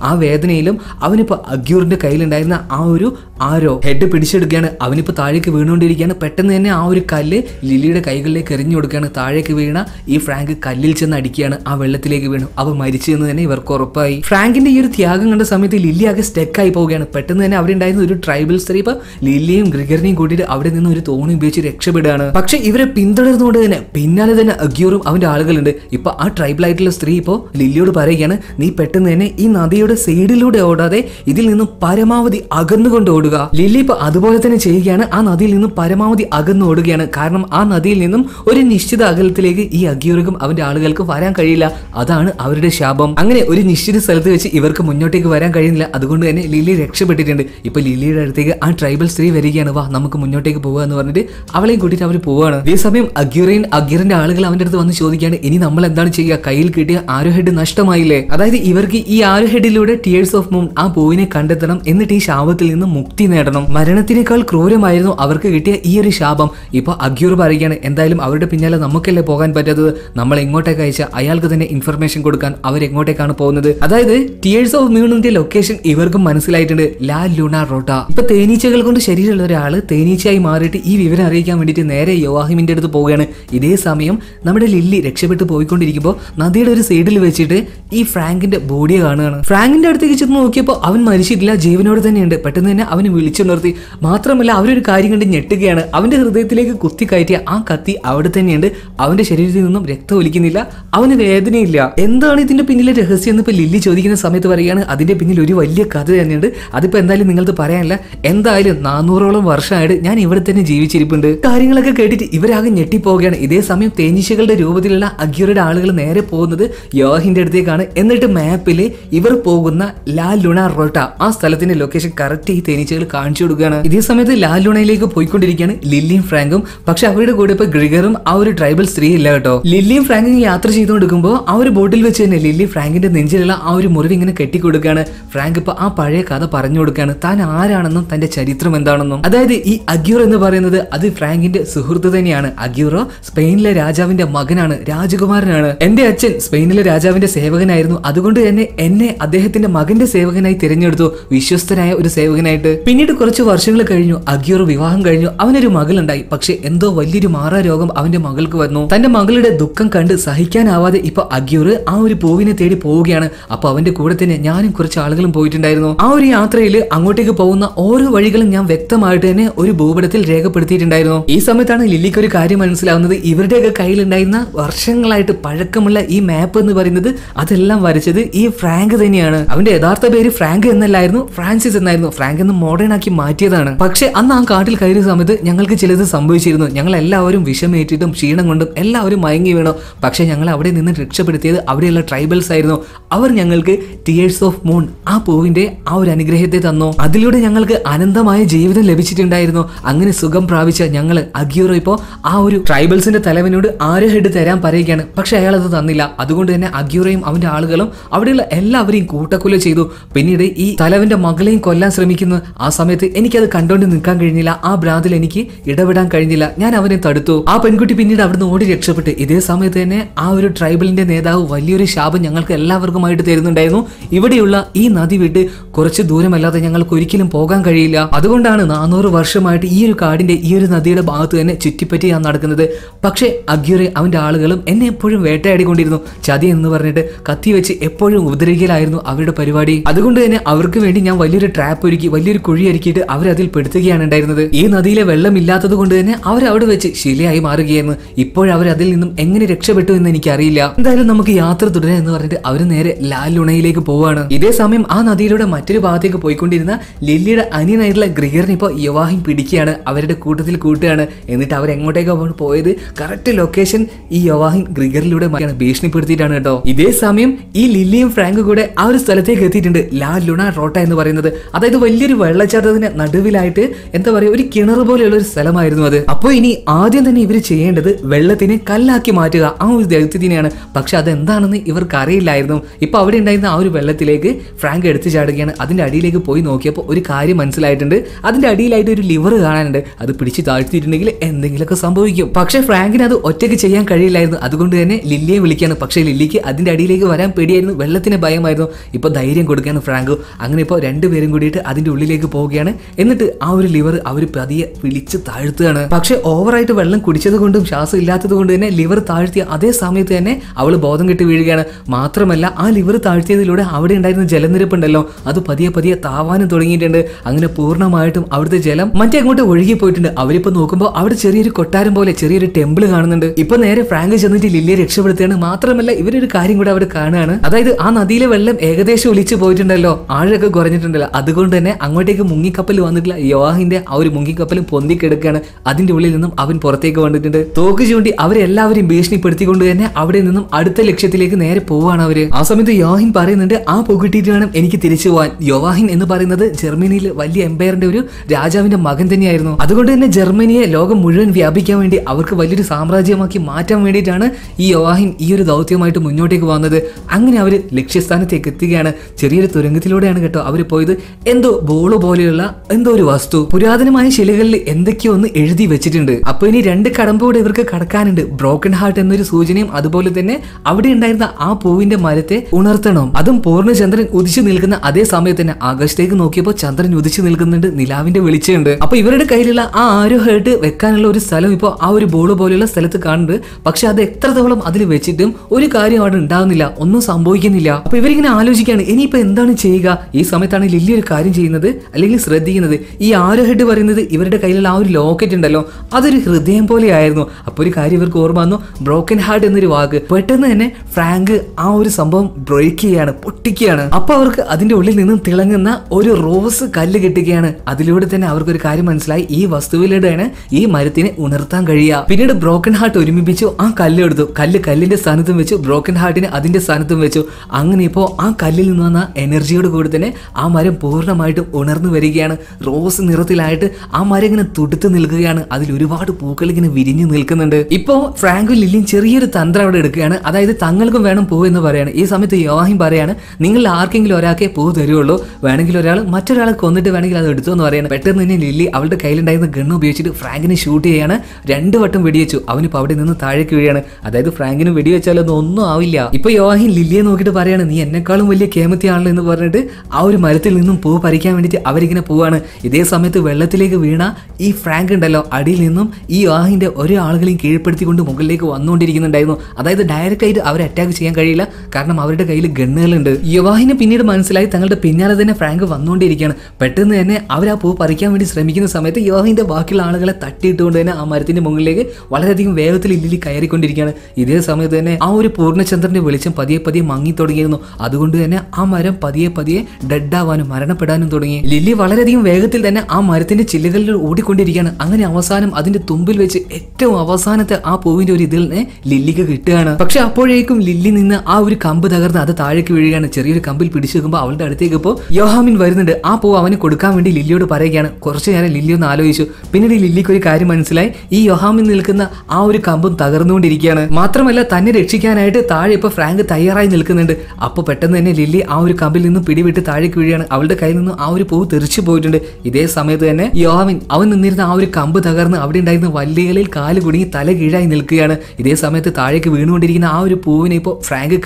ആ വേദനയിലും അവനിപ്പോ അഗ്യൂറിന്റെ കയ്യിലുണ്ടായിരുന്ന ആ ഒരു ആരോ ഹെഡ് പിടിച്ചെടുക്കുകയാണ്. അവനിപ്പോ താഴേക്ക് വീണുകൊണ്ടിരിക്കുകയാണ്. പെട്ടെന്ന് തന്നെ ആ ഒരു കല്ല് ലിലിയുടെ കൈകളിലേക്ക് എറിഞ്ഞു കൊടുക്കുകയാണ്. താഴേക്ക് വീണ ഈ ഫ്രാങ്ക് കല്ലിൽ ചെന്ന് അടിക്കുകയാണ്. ആ വെള്ളത്തിലേക്ക് വീണു. അവ മരിച്ചു എന്ന് തന്നെ ഇവർക്ക് ഉറപ്പായി. ഫ്രാങ്കിന്റെ ഈ ഒരു ത്യാഗം കണ്ട സമയത്ത് ലില്ലി ആകെ സ്റ്റെക്കായി പോവുകയാണ്. പെട്ടെന്ന് തന്നെ അവിടെ ഉണ്ടായിരുന്ന ഒരു ട്രൈബൽ സ്ത്രീ ഇപ്പൊ ലില്ലിയും ഗ്രിഗറിനെയും കൂട്ടിയിട്ട് അവിടെ നിന്ന് ഒരു തോണി ഉപയോഗിച്ച് രക്ഷപ്പെടുകയാണ്. പക്ഷെ ഇവരെ പിന്തുടർന്നുകൊണ്ട് തന്നെ പിന്നാലെ തന്നെ അഗ്യൂറും അവന്റെ ആളുകളുണ്ട്. ഇപ്പൊ ആ ട്രൈബൽ ആയിട്ടുള്ള സ്ത്രീ ഇപ്പോ ലില്ലിയോട് പറയുകയാണ് നീ പെട്ടെന്ന് തന്നെ ഈ നദിയുടെ സൈഡിലൂടെ ഓടാതെ ഇതിൽ നിന്നും പരമാവധി അകന്നുകൊണ്ട് ഓടുക. ലില്ലി ഇപ്പൊ അതുപോലെ തന്നെ ചെയ്യുകയാണ്. ആ നദിയിൽ നിന്നും പരമാവധി അകന്നു ഓടുകയാണ്. കാരണം ആ നദിയിൽ നിന്നും ഒരു നിശ്ചിത അകലത്തിലേക്ക് ഈ അഗ്യൂർക്കും അവന്റെ ആളുകൾക്ക് വരാൻ കഴിയില്ല. അതാണ് അവരുടെ ശാപം. അങ്ങനെ ഒരു നിശ്ചിത സ്ഥലത്ത് വെച്ച് ഇവർക്ക് മുന്നോട്ടേക്ക് വരാൻ കഴിയുന്നില്ല. അതുകൊണ്ട് തന്നെ ലില്ലി രക്ഷപ്പെട്ടിട്ടുണ്ട്. ഇപ്പൊ ലില്ലിയുടെ അടുത്തേക്ക് ആ ട്രൈബൽ സ്ത്രീ വരികയാണ്. വാ നമുക്ക് മുന്നോട്ടേക്ക് പോവുക എന്ന് പറഞ്ഞിട്ട് അവളെയും കൂട്ടിയിട്ട് അവർ പോവാണ്. അതേസമയം അഗ്യൂറയും അഗ്യൂറിന്റെ ആളുകൾ അവന്റെ അടുത്ത് വന്ന് ചോദിക്കുകയാണ് ഇനി നമ്മൾ എന്താണ് ചെയ്യുക? കയ്യിൽ കിട്ടിയ ആരോ ഹെഡ് നഷ്ടമായില്ലേ? അതായത് ഇവർക്ക് ഈ ആരോ ഹെഡിലൂടെ ടിയേഴ്സ് ഓഫ് മൂൺ ആ പൂവിനെ കണ്ടെത്തണം എന്നിട്ട് ഈ ശാപത്തിൽ നിന്ന് മുക്തി നേടണം. മരണത്തിനേക്കാൾ ക്രൂരമായിരുന്നു അവർക്ക് കിട്ടിയ ഈ ഒരു ശാപം. ഇപ്പൊ അഗ്യൂർ പറയുകയാണ് എന്തായാലും അവരുടെ പിന്നാലെ നമുക്കല്ലേ പോകാൻ പറ്റാത്തത്? നമ്മൾ എങ്ങോട്ടേക്ക് അയച്ച? അയാൾക്ക് തന്നെ ഇൻഫർമേഷൻ കൊടുക്കാൻ അവർ എങ്ങോട്ടേക്കാണ് പോകുന്നത്? അതായത് ടിയേഴ്സ് ഓഫ് മ്യൂണിന്റെ ലൊക്കേഷൻ ഇവർക്കും മനസ്സിലായിട്ടുണ്ട്. ലാ ലുണ റോട്ട ഇപ്പൊ തേനീച്ചകൾ കൊണ്ട് ശരീരമുള്ള ഒരാൾ തേനീച്ചയായി മാറിയിട്ട് ഈ വിവരം അറിയിക്കാൻ വേണ്ടിയിട്ട് നേരെ യോവാഹിമിന്റെ അടുത്ത് പോവുകയാണ്. ഇതേ സമയം നമ്മുടെ ലില്ലി രക്ഷപ്പെട്ട് പോയിക്കൊണ്ടിരിക്കുമ്പോൾ നദിയുടെ ഒരു സൈഡിൽ വെച്ചിട്ട് ഈ ഫ്രാങ്കിന്റെ ബോഡിയെ കാണുകയാണ്. ഫ്രാങ്കിന്റെ അടുത്തേക്ക് ചെന്ന് നോക്കിയപ്പോൾ അവൻ മരിച്ചിട്ടില്ല ജീവനോട് തന്നെയുണ്ട്. പെട്ടെന്ന് തന്നെ അവന് വിളിച്ചുണർത്തി. മാത്രമല്ല അവരൊരു കാര്യം കണ്ട് ഞെട്ടുകയാണ്. അവന്റെ ഹൃദയത്തിലേക്ക് കുത്തി കയറ്റിയ ആ കത്തി അവിടെ തന്നെയുണ്ട്. അവന്റെ ശരീരത്തിൽ നിന്നും രക്തം ഒലിക്കുന്നില്ല. അവന് വേദനയില്ല എന്താണ് ഇതിന്റെ പിന്നിലെ രഹസ്യം എന്ന് ഇപ്പൊ ലില്ലി ചോദിക്കുന്ന സമയത്ത് പറയുകയാണ് അതിന്റെ പിന്നിൽ ഒരു വലിയ കഥ തന്നെയുണ്ട്. അതിപ്പോ എന്തായാലും നിങ്ങൾക്ക് പറയാനില്ല. എന്തായാലും നാനൂറോളം വർഷമായിട്ട് ഞാൻ ഇവിടെ തന്നെ ജീവിച്ചിരിപ്പുണ്ട്. കാര്യങ്ങളൊക്കെ കേട്ടിട്ട് ഇവരാകെ ഞെട്ടിപ്പോവുകയാണ്. ഇതേ സമയം തേനീശകളുടെ രൂപത്തിലുള്ള അഗ്യൂരുടെ ആളുകൾ നേരെ പോകുന്നത് യോഹിന്റെ അടുത്തേക്കാണ്. എന്നിട്ട് മാപ്പിൽ ഇവർ പോകുന്ന ലാൽ ലുണ റോട്ട. ആ സ്ഥലത്തിന്റെ ലൊക്കേഷൻ കറക്റ്റ് ഈ തേനീച്ചകൾ കാണിച്ചു കൊടുക്കുകയാണ്. ഇതേ സമയത്ത് ലാൽ ലുണയിലേക്ക് പോയിക്കൊണ്ടിരിക്കുകയാണ് ലില്ലിയും ഫ്രാങ്കും. പക്ഷെ അവരുടെ കൂടെ ഇപ്പൊ ഗ്രിഗറും ആ ഒരു ട്രൈബൽ സ്ത്രീ ഇല്ല കേട്ടോ. ലില്ലിയും ഫ്രാങ്കും യാത്ര ചെയ്തുകൊടുക്കുമ്പോൾ ആ ഒരു ബോട്ടിൽ വെച്ച് തന്നെ ലില്ലി ഫ്രാങ്കിന്റെ നെഞ്ചിലുള്ള ആ ഒരു മുറിവ് ഇങ്ങനെ കെട്ടിക്കൊടുക്കുകയാണ്. ഫ്രാങ്ക് ഇപ്പൊ ആ പഴയ കഥ പറഞ്ഞു കൊടുക്കുകയാണ്. താൻ ആരാണെന്നും തന്റെ ചരിത്രം എന്താണെന്നും. അതായത് ഈ അഗ്യൂർ എന്ന് പറയുന്നത് അത് ഫ്രാങ്കിന്റെ സുഹൃത്ത് തന്നെയാണ്. അഗ്യൂറോ സ്പെയിനിലെ രാജാവിന്റെ മകനാണ് രാജകുമാരനാണ്. എന്റെ അച്ഛൻ സ്പെയിനിലെ രാജാവിന്റെ സേവകനായിരുന്നു. അതുകൊണ്ട് തന്നെ എന്നെ അദ്ദേഹത്തിന്റെ മകന്റെ സേവകനായി തിരഞ്ഞെടുത്തു. വിശ്വസ്തനായ ഒരു സേവകനായിട്ട്. പിന്നീട് കുറച്ച് വർഷങ്ങൾ കഴിഞ്ഞു അഗ്യൂർ വിവാഹം കഴിഞ്ഞു. അവനൊരു മകളുണ്ടായി. പക്ഷെ എന്തോ വലിയൊരു മാറാ രോഗം അവന്റെ മകൾക്ക് വന്നു. തന്റെ മകളുടെ ദുഃഖം കണ്ട് സഹിക്കാനാവാതെ ഇപ്പൊ അഗ്യൂർ ആ ഒരു പൂവിനെ തേടി പോവുകയാണ്. അപ്പൊ അവന്റെ കൂടെ തന്നെ ഞാനും കുറച്ച് ആളുകളും പോയിട്ടുണ്ടായിരുന്നു. ആ ഒരു യാത്രയിൽ അങ്ങോട്ടേക്ക് പോകുന്ന ഓരോ വഴികളും ഞാൻ വ്യക്തമായിട്ട് തന്നെ ഒരു ഭൂപടത്തിൽ രേഖപ്പെടുത്തിയിട്ടുണ്ടായിരുന്നു. ഈ സമയത്താണ് ലില്ലിക്ക് ഒരു കാര്യം മനസ്സിലാവുന്നത്. ഇവരുടെയൊക്കെ കയ്യിലുണ്ടായിരുന്ന വർഷങ്ങളായിട്ട് പഴക്കമുള്ള ഈ മാപ്പ് എന്ന് പറയുന്നത് അതെല്ലാം വരച്ചത് ഈ ഫ്രാങ്ക് തന്നെയാണ്. അവന്റെ യഥാർത്ഥ പേര് ഫ്രാങ്ക് എന്നല്ലായിരുന്നു ഫ്രാൻസിസ് എന്നായിരുന്നു. ഫ്രാങ്ക് എന്ന് മോഡേൺ ആക്കി മാറ്റിയതാണ്. പക്ഷെ അന്ന് ആ കാട്ടിൽ കയറിയ സമയത്ത് ഞങ്ങൾക്ക് ചിലത് സംഭവിച്ചിരുന്നു. ഞങ്ങൾ എല്ലാവരും വിഷമേറ്റിട്ടും ക്ഷീണം കൊണ്ടും എല്ലാവരും മയങ്ങി വീണു. പക്ഷെ ഞങ്ങൾ അവിടെ നിന്ന് സാക്ഷ്യപ്പെടുത്തിയത് അവിടെയുള്ള ട്രൈബൽസ് ആയിരുന്നു. അവർ ഞങ്ങൾക്ക് ടിയേഴ്സ് ഓഫ് മൂൺ ആ പൂവിന്റെ ആ ഒരു അനുഗ്രഹത്തെ തന്നു. അതിലൂടെ ഞങ്ങൾക്ക് അനന്തമായ ജീവിതം ലഭിച്ചിട്ടുണ്ടായിരുന്നു. അങ്ങനെ സുഖം പ്രാപിച്ച ഞങ്ങൾ അഗ്യൂറോ ഇപ്പോ ആ ഒരു ട്രൈബൽസിന്റെ തലവനോട് ആരോ ഹെഡ് തരാൻ പറയുകയാണ്. പക്ഷെ അയാൾ അത് തന്നില്ല. അതുകൊണ്ട് തന്നെ അഗ്യൂറയും അവന്റെ ആളുകളും അവിടെയുള്ള എല്ലാവരെയും കൂട്ടക്കൊല ചെയ്തു. പിന്നീട് ഈ തലവന്റെ മകളെയും കൊല്ലാൻ ശ്രമിക്കുന്നു. ആ സമയത്ത് എനിക്കത് കണ്ടോണ്ട് നിൽക്കാൻ കഴിഞ്ഞില്ല. ആ ഭ്രാന്തിൽ എനിക്ക് ഇടപെടാൻ കഴിഞ്ഞില്ല. ഞാൻ അവനെ തടുത്തു. ആ പെൺകുട്ടി പിന്നീട് അവിടുന്ന് ഓടി രക്ഷപ്പെട്ട്. ഇതേ സമയത്ത് തന്നെ ആ ഒരു ട്രൈബലിന്റെ നേതാവ് വലിയൊരു ശാപം ഞങ്ങൾക്ക് എല്ലാവർക്കുമായിട്ട് തരുന്നുണ്ടായിരുന്നു. ഇവിടെയുള്ള ഈ നദി വിട്ട് കുറച്ച് ദൂരമല്ലാതെ ഞങ്ങൾക്ക് ഒരിക്കലും പോകാൻ കഴിയില്ല. അതുകൊണ്ടാണ് നാനൂറ് വർഷമായിട്ട് ഈ ഒരു കാടിന്റെ ഈ ഒരു നദിയുടെ ഭാഗത്ത് തന്നെ ചുറ്റിപ്പറ്റി ഞാൻ നടക്കുന്നത്. പക്ഷേ അഗ്യൂറെ അവന്റെ ആളുകളും എന്നെ എപ്പോഴും വേട്ടയാടിക്കൊണ്ടിരുന്നു. ചതി എന്ന് പറഞ്ഞിട്ട് കത്തി വെച്ച് എപ്പോഴും ഉപദ്രവിക്കലായിരുന്നു അവരുടെ പരിപാടി. അതുകൊണ്ട് തന്നെ അവർക്ക് വേണ്ടി ഞാൻ വലിയൊരു ട്രാപ്പ് ഒരുക്കി വലിയൊരു കുഴി ഒരുക്കിയിട്ട് അവരതിൽ പെടുത്തുകയാണ് ഉണ്ടായിരുന്നത്. ഈ നദിയിലെ വെള്ളം ഇല്ലാത്തത് കൊണ്ട് തന്നെ അവർ അവിടെ വെച്ച് ശിലയായി മാറുകയായിരുന്നു. ഇപ്പോഴവർ അതിൽ നിന്നും എങ്ങനെ രക്ഷപ്പെട്ടു എന്ന് എനിക്കറിയില്ല. നമുക്ക് യാത്ര തുടരാം എന്ന് പറഞ്ഞിട്ട് അവർ നേരെ ലാൽ ലുണയിലേക്ക് പോവാണ്. ഇതേ സമയം ആ നദിയിലൂടെ മറ്റൊരു ഭാഗത്തേക്ക് പോയിക്കൊണ്ടിരുന്ന ലില്ലിയുടെ അനിയനായിട്ടുള്ള ഗ്രിഗറിനെ ഇപ്പോൾ യവാഹിൻ പിടിക്കുകയാണ്. അവരുടെ കൂട്ടത്തിൽ കൂട്ടുകയാണ്. എന്നിട്ട് അവർ എങ്ങോട്ടേക്കാണ് പോയത്? കറക്റ്റ് ലൊക്കേഷൻ ഈ യവാഹിൻ ഗ്രിഗറിലൂടെ ഭീഷണിപ്പെടുത്തിയിട്ടാണ് കേട്ടോ. ഇതേ സമയം ഈ ലില്ലിയും ഫ്രാങ്കും കൂടെ ആ ഒരു സ്ഥലത്തേക്ക് എത്തിയിട്ടുണ്ട്. ലാ ലുണ റോട്ട എന്ന് പറയുന്നത്. അതായത് വലിയൊരു വെള്ളച്ചാട്ടത്തിന്റെ നടുവിലായിട്ട് എന്താ പറയുക ഒരു കിണർ പോലെയുള്ള ഒരു സ്ഥലമായിരുന്നു അത്. അപ്പോൾ ഇനി ആദ്യം തന്നെ ഇവർ ചെയ്യേണ്ടത് വെള്ളത്തിനെ കല്ലാക്കി മാറ്റുക. ആ ഒരു ദൗത്യത്തിനെയാണ്. പക്ഷെ അതെന്താണെന്ന് ഇവർക്ക് അറിയില്ലായിരുന്നു ഇപ്പൊ അവിടെ ഉണ്ടായിരുന്ന ആ ഒരു വെള്ളത്തിലേക്ക് ഫ്രാങ്ക് എടുത്തു ചാടുകയാണ്. അതിന്റെ അടിയിലേക്ക് പോയി നോക്കിയപ്പോൾ ഒരു കാര്യം മനസ്സിലായിട്ടുണ്ട്. അതിന്റെ അടിയിലായിട്ട് ഒരു ലിവർ കാണാനുണ്ട്. അത് പിടിച്ച് താഴ്ത്തിയിട്ടുണ്ടെങ്കിൽ എന്തെങ്കിലുമൊക്കെ സംഭവിക്കും. പക്ഷെ ഫ്രാങ്കിന് അത് ഒറ്റയ്ക്ക് ചെയ്യാൻ കഴിയില്ലായിരുന്നു. അതുകൊണ്ട് തന്നെ ലില്ലിയെ വിളിക്കാണ് പക്ഷേ ലില്ലിക്ക് അതിന്റെ അടിയിലേക്ക് വരാൻ പേടിയായിരുന്നു. വെള്ളത്തിന് ഭയമായിരുന്നു. ഇപ്പൊ ധൈര്യം കൊടുക്കുകയാണ് ഫ്രാങ്ക്. അങ്ങനെ ഇപ്പോൾ രണ്ടുപേരും കൂടിയിട്ട് അതിന്റെ ഉള്ളിലേക്ക് പോവുകയാണ്. എന്നിട്ട് ആ ഒരു ലിവർ അവർ പതിയെ വിളിച്ച് താഴ്ത്തുകയാണ്. പക്ഷേ ഓവറായിട്ട് വെള്ളം കുടിച്ചത് കൊണ്ടും ശ്വാസം ഇല്ലാത്തത് കൊണ്ട് തന്നെ ലിവർ താഴ്ത്തിയ അതേ സമയത്ത് തന്നെ അവൾ ബോധം കിട്ടി വീഴുകയാണ്. മാത്രമല്ല ആ ലിവർ താഴ്ത്തിയതിലൂടെ അവിടെ ഉണ്ടായിരുന്ന ജലനിരപ്പ് ഉണ്ടല്ലോ അത് പതിയെ പതിയെ താവാനും തുടങ്ങിയിട്ടുണ്ട്. അങ്ങനെ പൂർണമായിട്ടും അവിടുത്തെ ജലം മറ്റേ അങ്ങോട്ട് ഒഴുകി പോയിട്ടുണ്ട്. അവരിപ്പോ നോക്കുമ്പോൾ അവിടെ ചെറിയൊരു കൊട്ടാരം പോലെ ചെറിയൊരു ടെമ്പിൾ കാണുന്നുണ്ട്. ഇപ്പൊ നേരെ ഫ്രാങ്ക് ചെന്നിട്ട് ലില്ലിയെ രക്ഷപ്പെടുത്തുകയാണ്. മാത്രമല്ല ഇവരൊരു കാര്യം കൂടെ അവർ കാണുകയാണ്. അതായത് ആ നദിയിലെ വെള്ളം ഏകദേശം ഒലിച്ചു പോയിട്ടുണ്ടല്ലോ. ആഴൊക്കെ കുറഞ്ഞിട്ടുണ്ടല്ലോ. അതുകൊണ്ട് തന്നെ അങ്ങോട്ടേക്ക് മുങ്ങിക്കപ്പൽ വന്നിട്ടില്ല യോഹിന്റെ ആ ഒരു മുങ്ങിക്കപ്പലും പൊന്തിക്കെടുക്കുകയാണ് അതിന്റെ ഉള്ളിൽ നിന്നും അവൻ പുറത്തേക്ക് വന്നിട്ടുണ്ട്. തോക്ക് ചൂണ്ടി അവരെല്ലാവരും ഭീഷണിപ്പെടുത്തിക്കൊണ്ട് തന്നെ അവിടെ നിന്നും അടുത്ത ലക്ഷ്യത്തിലേക്ക് നേരെ പോവാണ് അവർ. ആ സമയത്ത് യോഹിൻ പറയുന്നുണ്ട് ആ പുകിട്ടിട്ട് വേണം എനിക്ക് തിരിച്ചു പോവാൻ. യോവാഹിൻ എന്ന് പറയുന്നത് ജർമ്മനിയിൽ വലിയ എംപയറിന്റെ ഒരു രാജാവിന്റെ മകൻ തന്നെയായിരുന്നു. അതുകൊണ്ട് തന്നെ ജർമ്മനിയെ ലോകം മുഴുവൻ വ്യാപിക്കാൻ വേണ്ടി അവർക്ക് വലിയൊരു സാമ്രാജ്യമാക്കി മാറ്റാൻ വേണ്ടിയിട്ടാണ് ഈ യോവാഹിൻ ഈ ഒരു ദൗത്യമായിട്ട് മുന്നോട്ടേക്ക് വന്നത് അങ്ങനെ അവർ ലക്ഷ്യസ്ഥാനത്തേക്ക് എത്തുകയാണ്. ചെറിയൊരു തുരങ്കത്തിലൂടെയാണ് കേട്ടോ അവർ പോയത്. എന്തോ ബോൾ പോലെയുള്ള എന്തോ ഒരു വസ്തു. പുരാതനമായ ശിലകളിൽ എന്തൊക്കെയോ ഒന്ന് എഴുതി വെച്ചിട്ടുണ്ട്. അപ്പൊ ഇനി രണ്ട് കടമ്പോടെ ഇവർക്ക് കടക്കാനുണ്ട്. ബ്രോക്കൺ ഹാർട്ട് എന്നൊരു സൂചനയും അതുപോലെ തന്നെ അവിടെ ഉണ്ടായിരുന്ന ആ പൂവിന്റെ മരത്തെ ഉണർത്തണം. അതും പൂർണചന്ദ്രൻ ഉദിച്ചു നിൽക്കുന്ന അതേ സമയത്ത് തന്നെ ആകാശത്തേക്ക് നോക്കിയപ്പോൾ ചന്ദ്രൻ ഉദിച്ചു നിൽക്കുന്നുണ്ട് നിലാവിന്റെ വെളിച്ചമുണ്ട്. അപ്പൊ ഇവരുടെ കയ്യിലുള്ള ആ ആരോ ഹേർട്ട് വെക്കാനുള്ള ഒരു സ്ഥലം ഇപ്പോൾ ആ ഒരു ബോൾ പോലെയുള്ള സ്ഥലത്ത് കാണുന്നുണ്ട്. പക്ഷെ അത് എത്രത്തോളം അതിൽ വെച്ചിട്ടും ഒരു കാര്യം അവിടെ ഉണ്ടാകുന്നില്ല ഒന്നും സംഭവിക്കുന്നില്ല. അപ്പൊ ഇവരിങ്ങനെ ആലോചിക്കുകയാണ് ഇനിയിപ്പോ എന്താണ് ചെയ്യുക? ഈ സമയത്താണ് ലില്ലി ഒരു കാര്യം ചെയ്യുന്നത് അല്ലെങ്കിൽ ശ്രദ്ധിക്കുന്നത്? ഈ ആരോ ഹെഡ് പറയുന്നത് ഇവരുടെ കയ്യിലുള്ള ആ ഒരു ലോക്കറ്റ് ഉണ്ടല്ലോ അതൊരു ഹൃദയം പോലെയായിരുന്നു. അപ്പൊ ഒരു കാര്യം ഇവർക്ക് ഓർമ്മ വന്നു ബ്രോക്കൻ ഹാർട്ട് എന്നൊരു വാക്ക്. പെട്ടെന്ന് തന്നെ ഫ്രാങ്ക് ആ ഒരു സംഭവം ബ്രേക്ക് ചെയ്യാണ് പൊട്ടിക്കുകയാണ്. അപ്പൊ അവർക്ക് അതിന്റെ ഉള്ളിൽ നിന്നും തിളങ്ങുന്ന ഒരു റോസ് കല്ല് കിട്ടുകയാണ്. അതിലൂടെ തന്നെ അവർക്ക് ഒരു കാര്യം മനസ്സിലായി. ഈ വസ്തുവിലൂടെയാണ് ഈ മരത്തിനെ ഉണർത്താൻ കഴിയുക. പിന്നീട് ബ്രോക്കൺ ഹാർട്ട് ഒരുമിപ്പിച്ചു ആ കല്ല് എടുത്തു. കല്ല് കല്ലിന്റെ സ്ഥാനത്തും വെച്ചു ബ്രോക്കൺ ഹാർട്ടിനെ അതിന്റെ സ്ഥാനത്തും വെച്ചു. അങ്ങനെ ഇപ്പോ ആ കല്ലിൽ നിന്ന് വന്ന എനർജിയോട് കൂടി തന്നെ ആ മരം പൂർണമായിട്ടും ഉണർന്നു വരികയാണ്. റോസ് നിറത്തിലായിട്ട് ആ മരം ഇങ്ങനെ തുടുത്ത് നിൽക്കുകയാണ്. അതിൽ ഒരുപാട് പൂക്കൾ ഇങ്ങനെ വിരിഞ്ഞു നിൽക്കുന്നുണ്ട്. ഇപ്പോ ഫ്രാങ്കും ലില്ലിയും ചെറിയൊരു തന്ത്രം അവിടെ എടുക്കുകയാണ്. അതായത് തങ്ങൾക്കും വേണം പൂ എന്ന് പറയാണ്. ഈ സമയത്ത് യോഹിം പറയാണ് നിങ്ങൾ ആർക്കെങ്കിലും ഒരാൾക്കേ പൂ തരുള്ളൂ. വേണമെങ്കിൽ ഒരാൾ മറ്റൊരാളെ കൊന്നിട്ട് വേണമെങ്കിൽ അത് എടുത്തു എന്ന് പറയാണ്. പെട്ടെന്ന് തന്നെ ലില്ലി അവളുടെ കയ്യിലുണ്ടായിരുന്ന ഗണ്ണ് ഉപയോഗിച്ചിട്ട് ഫ്രാങ്കിനെ ഷൂട്ട് ചെയ്യാണ്. രണ്ട് വട്ടം വെടിവെച്ചു. അവനിപ്പോ അവിടെ നിന്ന് താഴേക്ക് വീഴാണ് അതായത് ഫ്രാങ്കിന് വെടിവെച്ചാലൊന്നും ഒന്നും ആവില്ല. ഇപ്പൊ യോഹിൻ ലില്ലിയെ നോക്കിയിട്ട് പറയാണ് നീ എന്നെക്കാളും വലിയ കേമത്തിയാണല്ലോ എന്ന് പറഞ്ഞിട്ട് ആ ഒരു മരത്തിൽ നിന്നും പൂ പറിക്കാൻ വേണ്ടിയിട്ട് അവരിങ്ങനെ പോവാണ്. ഇതേ സമയത്ത് വെള്ളത്തിലേക്ക് വീണ ഈ ഫ്രാങ്ക് ഉണ്ടല്ലോ അടിയിൽ നിന്നും ഈ യോഹിന്റെ ഒരു ആളുകളെയും കീഴ്പ്പെടുത്തിക്കൊണ്ട് മുകളിലേക്ക് വന്നുകൊണ്ടിരിക്കുന്നുണ്ടായിരുന്നു. അതായത് ഡയറക്റ്റ് ആയിട്ട് അവരെ അറ്റാക്ക് ചെയ്യാൻ കഴിയില്ല. കാരണം അവരുടെ കയ്യിൽ ഗണ്ണുകളുണ്ട്. യുവാഹിന് പിന്നീട് മനസ്സിലായി തങ്ങളുടെ പിന്നാലെ തന്നെ ഫ്രാങ്ക് വന്നുകൊണ്ടിരിക്കുകയാണ് പെട്ടെന്ന് തന്നെ അവർ ആ പൂ പറിക്കാൻ വേണ്ടി ശ്രമിക്കുന്ന സമയത്ത് യുവാഹിന്റെ ബാക്കിയുള്ള ആളുകളെ തട്ടിയിട്ടുകൊണ്ട് തന്നെ ആ മരത്തിന്റെ മുകളിലേക്ക് വളരെയധികം വേഗത്തിൽ ഇല്ലിൽ കയറിക്കൊണ്ടിരിക്കുകയാണ്. ഇതേ സമയത്ത് തന്നെ ആ ഒരു പൂർണചന്ദ്രന്റെ വെളിച്ചം പതിയെ പതിയെ മങ്ങി തുടങ്ങിയിരുന്നു. അതുകൊണ്ട് തന്നെ ആ മരം പതിയെ പതിയെ ഡെഡാവാനും മരണപ്പെടാനും തുടങ്ങി. ലില്ലി വളരെയധികം വേഗത്തിൽ തന്നെ ആ മരത്തിന്റെ ചില്ലുകളിൽ ഓടിക്കൊണ്ടിരിക്കുകയാണ്. അങ്ങനെ അവസാനം അതിന്റെ തുമ്പിൽ വെച്ച് ഏറ്റവും അവസാനത്തെ ആ പൂവിന്റെ ഒരു ഇതിൽ ലില്ലിക്ക് കിട്ടുകയാണ്. പക്ഷെ അപ്പോഴേക്കും ലില്ലി നിന്ന് ആ ഒരു കമ്പ് തകർന്ന് അത് താഴേക്ക് വീഴുകയാണ്. ചെറിയൊരു കമ്പിൽ പിടിച്ചു നോക്കുമ്പോൾ അവളുടെ അടുത്തേക്ക് ഇപ്പോൾ യോഹാമിൻ വരുന്നുണ്ട്. ആ പൂ അവന് കൊടുക്കാൻ വേണ്ടി ലില്ലിയോട് പറയുകയാണ്. കുറച്ച് നേരം ലില്ലി ഒന്ന് ആലോചിച്ചു. പിന്നീട് ലില്ലിക്ക് ഒരു കാര്യം മനസ്സിലായി. ഈ യോഹാമിൻ നിൽക്കുന്ന ആ ഒരു കമ്പും തകർന്നുകൊണ്ടിരിക്കുകയാണ്. മാത്രമല്ല തന്നെ രക്ഷിക്കാനായിട്ട് താഴെ ഇപ്പോൾ ഫ്രാങ്ക് തയ്യാറായി നിൽക്കുന്നുണ്ട്. അപ്പോൾ പെട്ടെന്ന് തന്നെ ലില്ലി ആ ഒരു കമ്പിൽ നിന്നും പിടിവിട്ട് താഴേക്ക് വീഴുകയാണ്. അവളുടെ കയ്യിൽ നിന്നും ആ ഒരു പൂവ് തെറിച്ചു പോയിട്ടുണ്ട്. ഇതേ സമയത്ത് തന്നെ യോഹാമിൻ അവൻ നിന്നിരുന്ന ആ ഒരു കമ്പ് തകർന്ന് അവിടെ ഉണ്ടായിരുന്ന വല്ലികളിൽ കാൽ കുടുങ്ങി തല കീഴായി നിൽക്കുകയാണ്. ഇതേ സമയത്ത് താഴേക്ക് വീണുകൊണ്ടിരിക്കുന്ന ആ ഒരു പൂവിനെ ഇപ്പോ ഫ്രാങ്ക്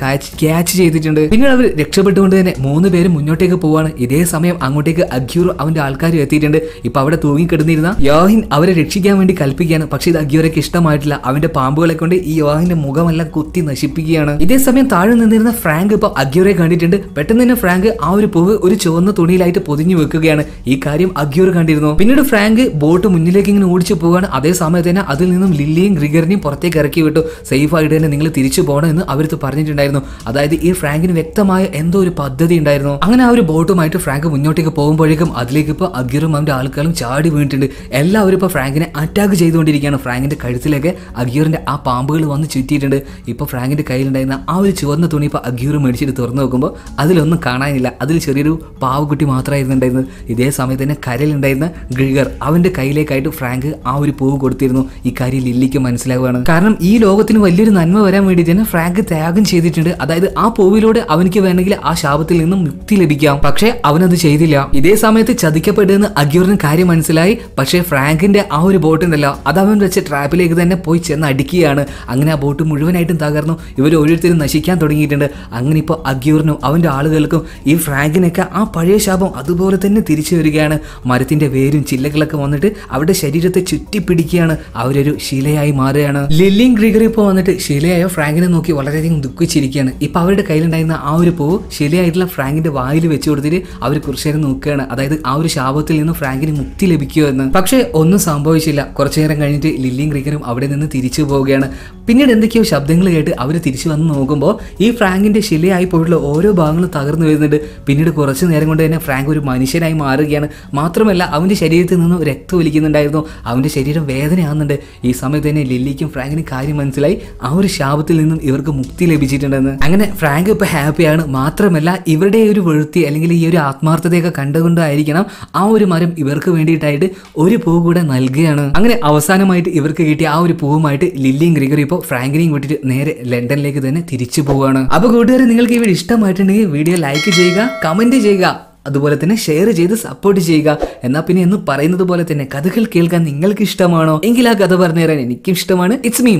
ക്യാച്ച് ചെയ്തിട്ടുണ്ട്. പിന്നീട് അവർ രക്ഷപ്പെട്ടുകൊണ്ട് തന്നെ മൂന്ന് പേര് മുന്നോട്ടേക്ക് പോവാണ്. ഇതേ സമയം അങ്ങോട്ടേക്ക് അഗ്യൂർ അവന്റെ ആൾക്കാരും എത്തിയിട്ടുണ്ട്. ഇപ്പൊ അവിടെ തൂങ്ങിക്കിടന്നിരുന്ന യോഹിൻ അവരെ രക്ഷിക്കാൻ വേണ്ടി കൽപ്പിക്കുകയാണ്. പക്ഷെ ഇത് അഗ്യൂരയ്ക്ക് ഇഷ്ടമായിട്ടില്ല. അവന്റെ പാമ്പുകളെ കൊണ്ട് ഈ യോഹിന്റെ മുഖമെല്ലാം കുത്തി നശിപ്പിക്കുകയാണ്. ഇതേ സമയം താഴെ നിന്നിരുന്ന ഫ്രാങ്ക് ഇപ്പൊ അഗ്യൂറെ കണ്ടിട്ടുണ്ട്. പെട്ടെന്ന് തന്നെ ഫ്രാങ്ക് ആ ഒരു പൂവ് ഒരു ചുവന്ന തുണിയിലായിട്ട് പൊതിഞ്ഞു വെക്കുകയാണ്. ഈ കാര്യം അഗ്യൂർ കണ്ടിരുന്നു. പിന്നീട് ഫ്രാങ്ക് ബോട്ട് മുന്നിലേക്ക് ഇങ്ങനെ ഓടിച്ചു പോവുകയാണ്. അതേ സമയത്ത് തന്നെ അതിൽ നിന്നും ലില്ലിയും ഗ്രിഗറിനെയും പുറത്തേക്ക് ഇറക്കി വിട്ടു. സേഫ് ആയിട്ട് തന്നെ നിങ്ങൾ തിരിച്ചു പോകണം എന്ന് അവരത് പറഞ്ഞിട്ടുണ്ടായിരുന്നു. അതായത് ഈ ഫ്രാങ്കിന് വ്യക്തമായ എന്തോ ഒരു പദ്ധതി ഉണ്ടായിരുന്നു. അങ്ങനെ ആ ഒരു ബോട്ടുമായിട്ട് ഫ്രാങ്ക് മുന്നോട്ടേക്ക് പോകുമ്പോഴേക്കും അതിലേക്ക് ഇപ്പോൾ അഗീറും അവന്റെ ആൾക്കാരും ചാടി വീണിട്ടുണ്ട്. എല്ലാവരും ഇപ്പോൾ ഫ്രാങ്കിനെ അറ്റാക്ക് ചെയ്തുകൊണ്ടിരിക്കുകയാണ്. ഫ്രാങ്കിന്റെ കഴുത്തിലേക്ക് അഗീറിന്റെ ആ പാമ്പുകൾ വന്ന് ചുറ്റിയിട്ടുണ്ട്. ഇപ്പോൾ ഫ്രാങ്കിന്റെ കയ്യിലുണ്ടായിരുന്ന ആ ഒരു ചുവന്ന തുണി ഇപ്പോൾ അഗീർ മേടിച്ചിട്ട് തുറന്നു നോക്കുമ്പോൾ അതിലൊന്നും കാണാനില്ല. അതിൽ ചെറിയൊരു പാവക്കുട്ടി മാത്രമായിരുന്നു ഉണ്ടായിരുന്നത് ഇതേ സമയത്ത് തന്നെ കരയിലുണ്ടായിരുന്ന ഗ്രിഗർ അവന്റെ കയ്യിലേക്കായിട്ട് ഫ്രാങ്ക് ആ ഒരു പൂവ് കൊടുത്തിരുന്നു. ഈ കാര്യം ലില്ലിക്ക് മനസ്സിലാവുകയാണ്. കാരണം ഈ ലോകത്തിന് വലിയൊരു നന്മ വരാൻ വേണ്ടി തന്നെ ഫ്രാങ്ക് ത്യാഗം ചെയ്തിട്ടുണ്ട്. അതായത് ആ പൂവിലൂടെ അവനിക്ക് വേണമെങ്കിൽ ആ ശാപത്തിൽ നിന്നും മുക്തി ലഭിക്കാം. പക്ഷേ അവനത് ചെയ്തില്ല. ഇതേ സമയത്ത് ചതിക്കപ്പെടുന്ന അഗ്യൂറിന് കാര്യം മനസ്സിലായി. പക്ഷേ ഫ്രാങ്കിന്റെ ആ ഒരു ബോട്ട് ഉണ്ടല്ലോ അത് അവൻ വെച്ച ട്രാപ്പിലേക്ക് തന്നെ പോയി ചെന്ന് അടിക്കുകയാണ്. അങ്ങനെ ആ ബോട്ട് മുഴുവനായിട്ടും തകർന്നു. ഇവർ ഓരോരുത്തരും നശിക്കാൻ തുടങ്ങിയിട്ടുണ്ട്. അങ്ങനെ ഇപ്പോൾ അഗ്യൂറിനും അവന്റെ ആളുകൾക്കും ഈ ഫ്രാങ്കിനൊക്കെ ആ പഴയ ശാപം അതുപോലെ തന്നെ തിരിച്ചു വരികയാണ്. മരത്തിന്റെ വേരും ചില്ലകളൊക്കെ വന്നിട്ട് അവരുടെ ശരീരത്തെ ചുറ്റിപ്പിടിക്കുകയാണ്. അവരൊരു ശിലയായി മാറുകയാണ്. ലില്ലിയും ഗ്രിഗറി ഇപ്പോൾ വന്നിട്ട് ശിലയായ ഫ്രാങ്കിനെ നോക്കി വളരെയധികം ദുഃഖിച്ചിരിക്കുകയാണ്. ഇപ്പം അവരുടെ കയ്യിലുണ്ടായിരുന്ന ആ ഒരു പൂവ് ശരിയായിട്ടുള്ള ഫ്രാങ്കിന്റെ വായിൽ വെച്ച് കൊടുത്തിട്ട് അവർ കുറച്ചു നേരം നോക്കുകയാണ്. അതായത് ആ ഒരു ശാപത്തിൽ നിന്ന് ഫ്രാങ്കിന് മുക്തി ലഭിക്കുമോ എന്ന്. പക്ഷേ ഒന്നും സംഭവിച്ചില്ല. കുറച്ചു നേരം കഴിഞ്ഞിട്ട് ലില്ലിയും ക്രിക്കറും അവിടെ നിന്ന് തിരിച്ചു പോവുകയാണ്. പിന്നീട് എന്തൊക്കെയോ ശബ്ദങ്ങൾ കേട്ട് അവർ തിരിച്ചു വന്ന് നോക്കുമ്പോൾ ഈ ഫ്രാങ്കിന്റെ ശിലയായി പോയിട്ടുള്ള ഓരോ ഭാഗങ്ങളും തകർന്നു വരുന്നുണ്ട്. പിന്നീട് കുറച്ച് നേരം കൊണ്ട് തന്നെ ഫ്രാങ്ക് ഒരു മനുഷ്യനായി മാറുകയാണ്. മാത്രമല്ല അവന്റെ ശരീരത്തിൽ നിന്നും രക്തം ഒലിക്കുന്നുണ്ടായിരുന്നു. അവന്റെ ശരീരം വേദനയാകുന്നുണ്ട് ഈ സമയത്ത് തന്നെ ലില്ലിക്കും ഫ്രാങ്കിനും കാര്യം മനസ്സിലായി. ആ ഒരു ശാപത്തിൽ നിന്നും ഇവർക്ക് മുക്തി ലഭിച്ചിട്ടുണ്ടെന്ന്. അങ്ങനെ ഫ്രാങ്ക് ഇപ്പൊ ഹാപ്പിയാണ് മാത്രമല്ല ഇവരുടെ ഒരു വെഴുത്തി അല്ലെങ്കിൽ ഈ ഒരു ആത്മാർത്ഥതയൊക്കെ കണ്ടുകൊണ്ടായിരിക്കണം ആ ഒരു മരം ഇവർക്ക് വേണ്ടിയിട്ടായിട്ട് ഒരു പൂ കൂടെ നൽകുകയാണ്. അങ്ങനെ അവസാനമായിട്ട് ഇവർക്ക് കിട്ടിയ ആ ഒരു പൂവുമായിട്ട് ലില്ലിയും ഗ്രിഗറി ഇപ്പോൾ ഫ്രാങ്കിനെയും വിട്ടിട്ട് നേരെ ലണ്ടനിലേക്ക് തന്നെ തിരിച്ചു പോവുകയാണ്. അപ്പൊ കൂട്ടുകാരെ നിങ്ങൾക്ക് വീഡിയോ ഇഷ്ടമായിട്ടുണ്ടെങ്കിൽ വീഡിയോ ലൈക്ക് ചെയ്യുക കമന്റ് ചെയ്യുക അതുപോലെ തന്നെ ഷെയർ ചെയ്ത് സപ്പോർട്ട് ചെയ്യുക. എന്നാൽ പിന്നെ എന്ന് പറയുന്നത് പോലെ തന്നെ കഥകൾ കേൾക്കാൻ നിങ്ങൾക്ക് ഇഷ്ടമാണോ? എങ്കിൽ ആ കഥ പറഞ്ഞു തരാൻ എനിക്കും ഇഷ്ടമാണ്. It's me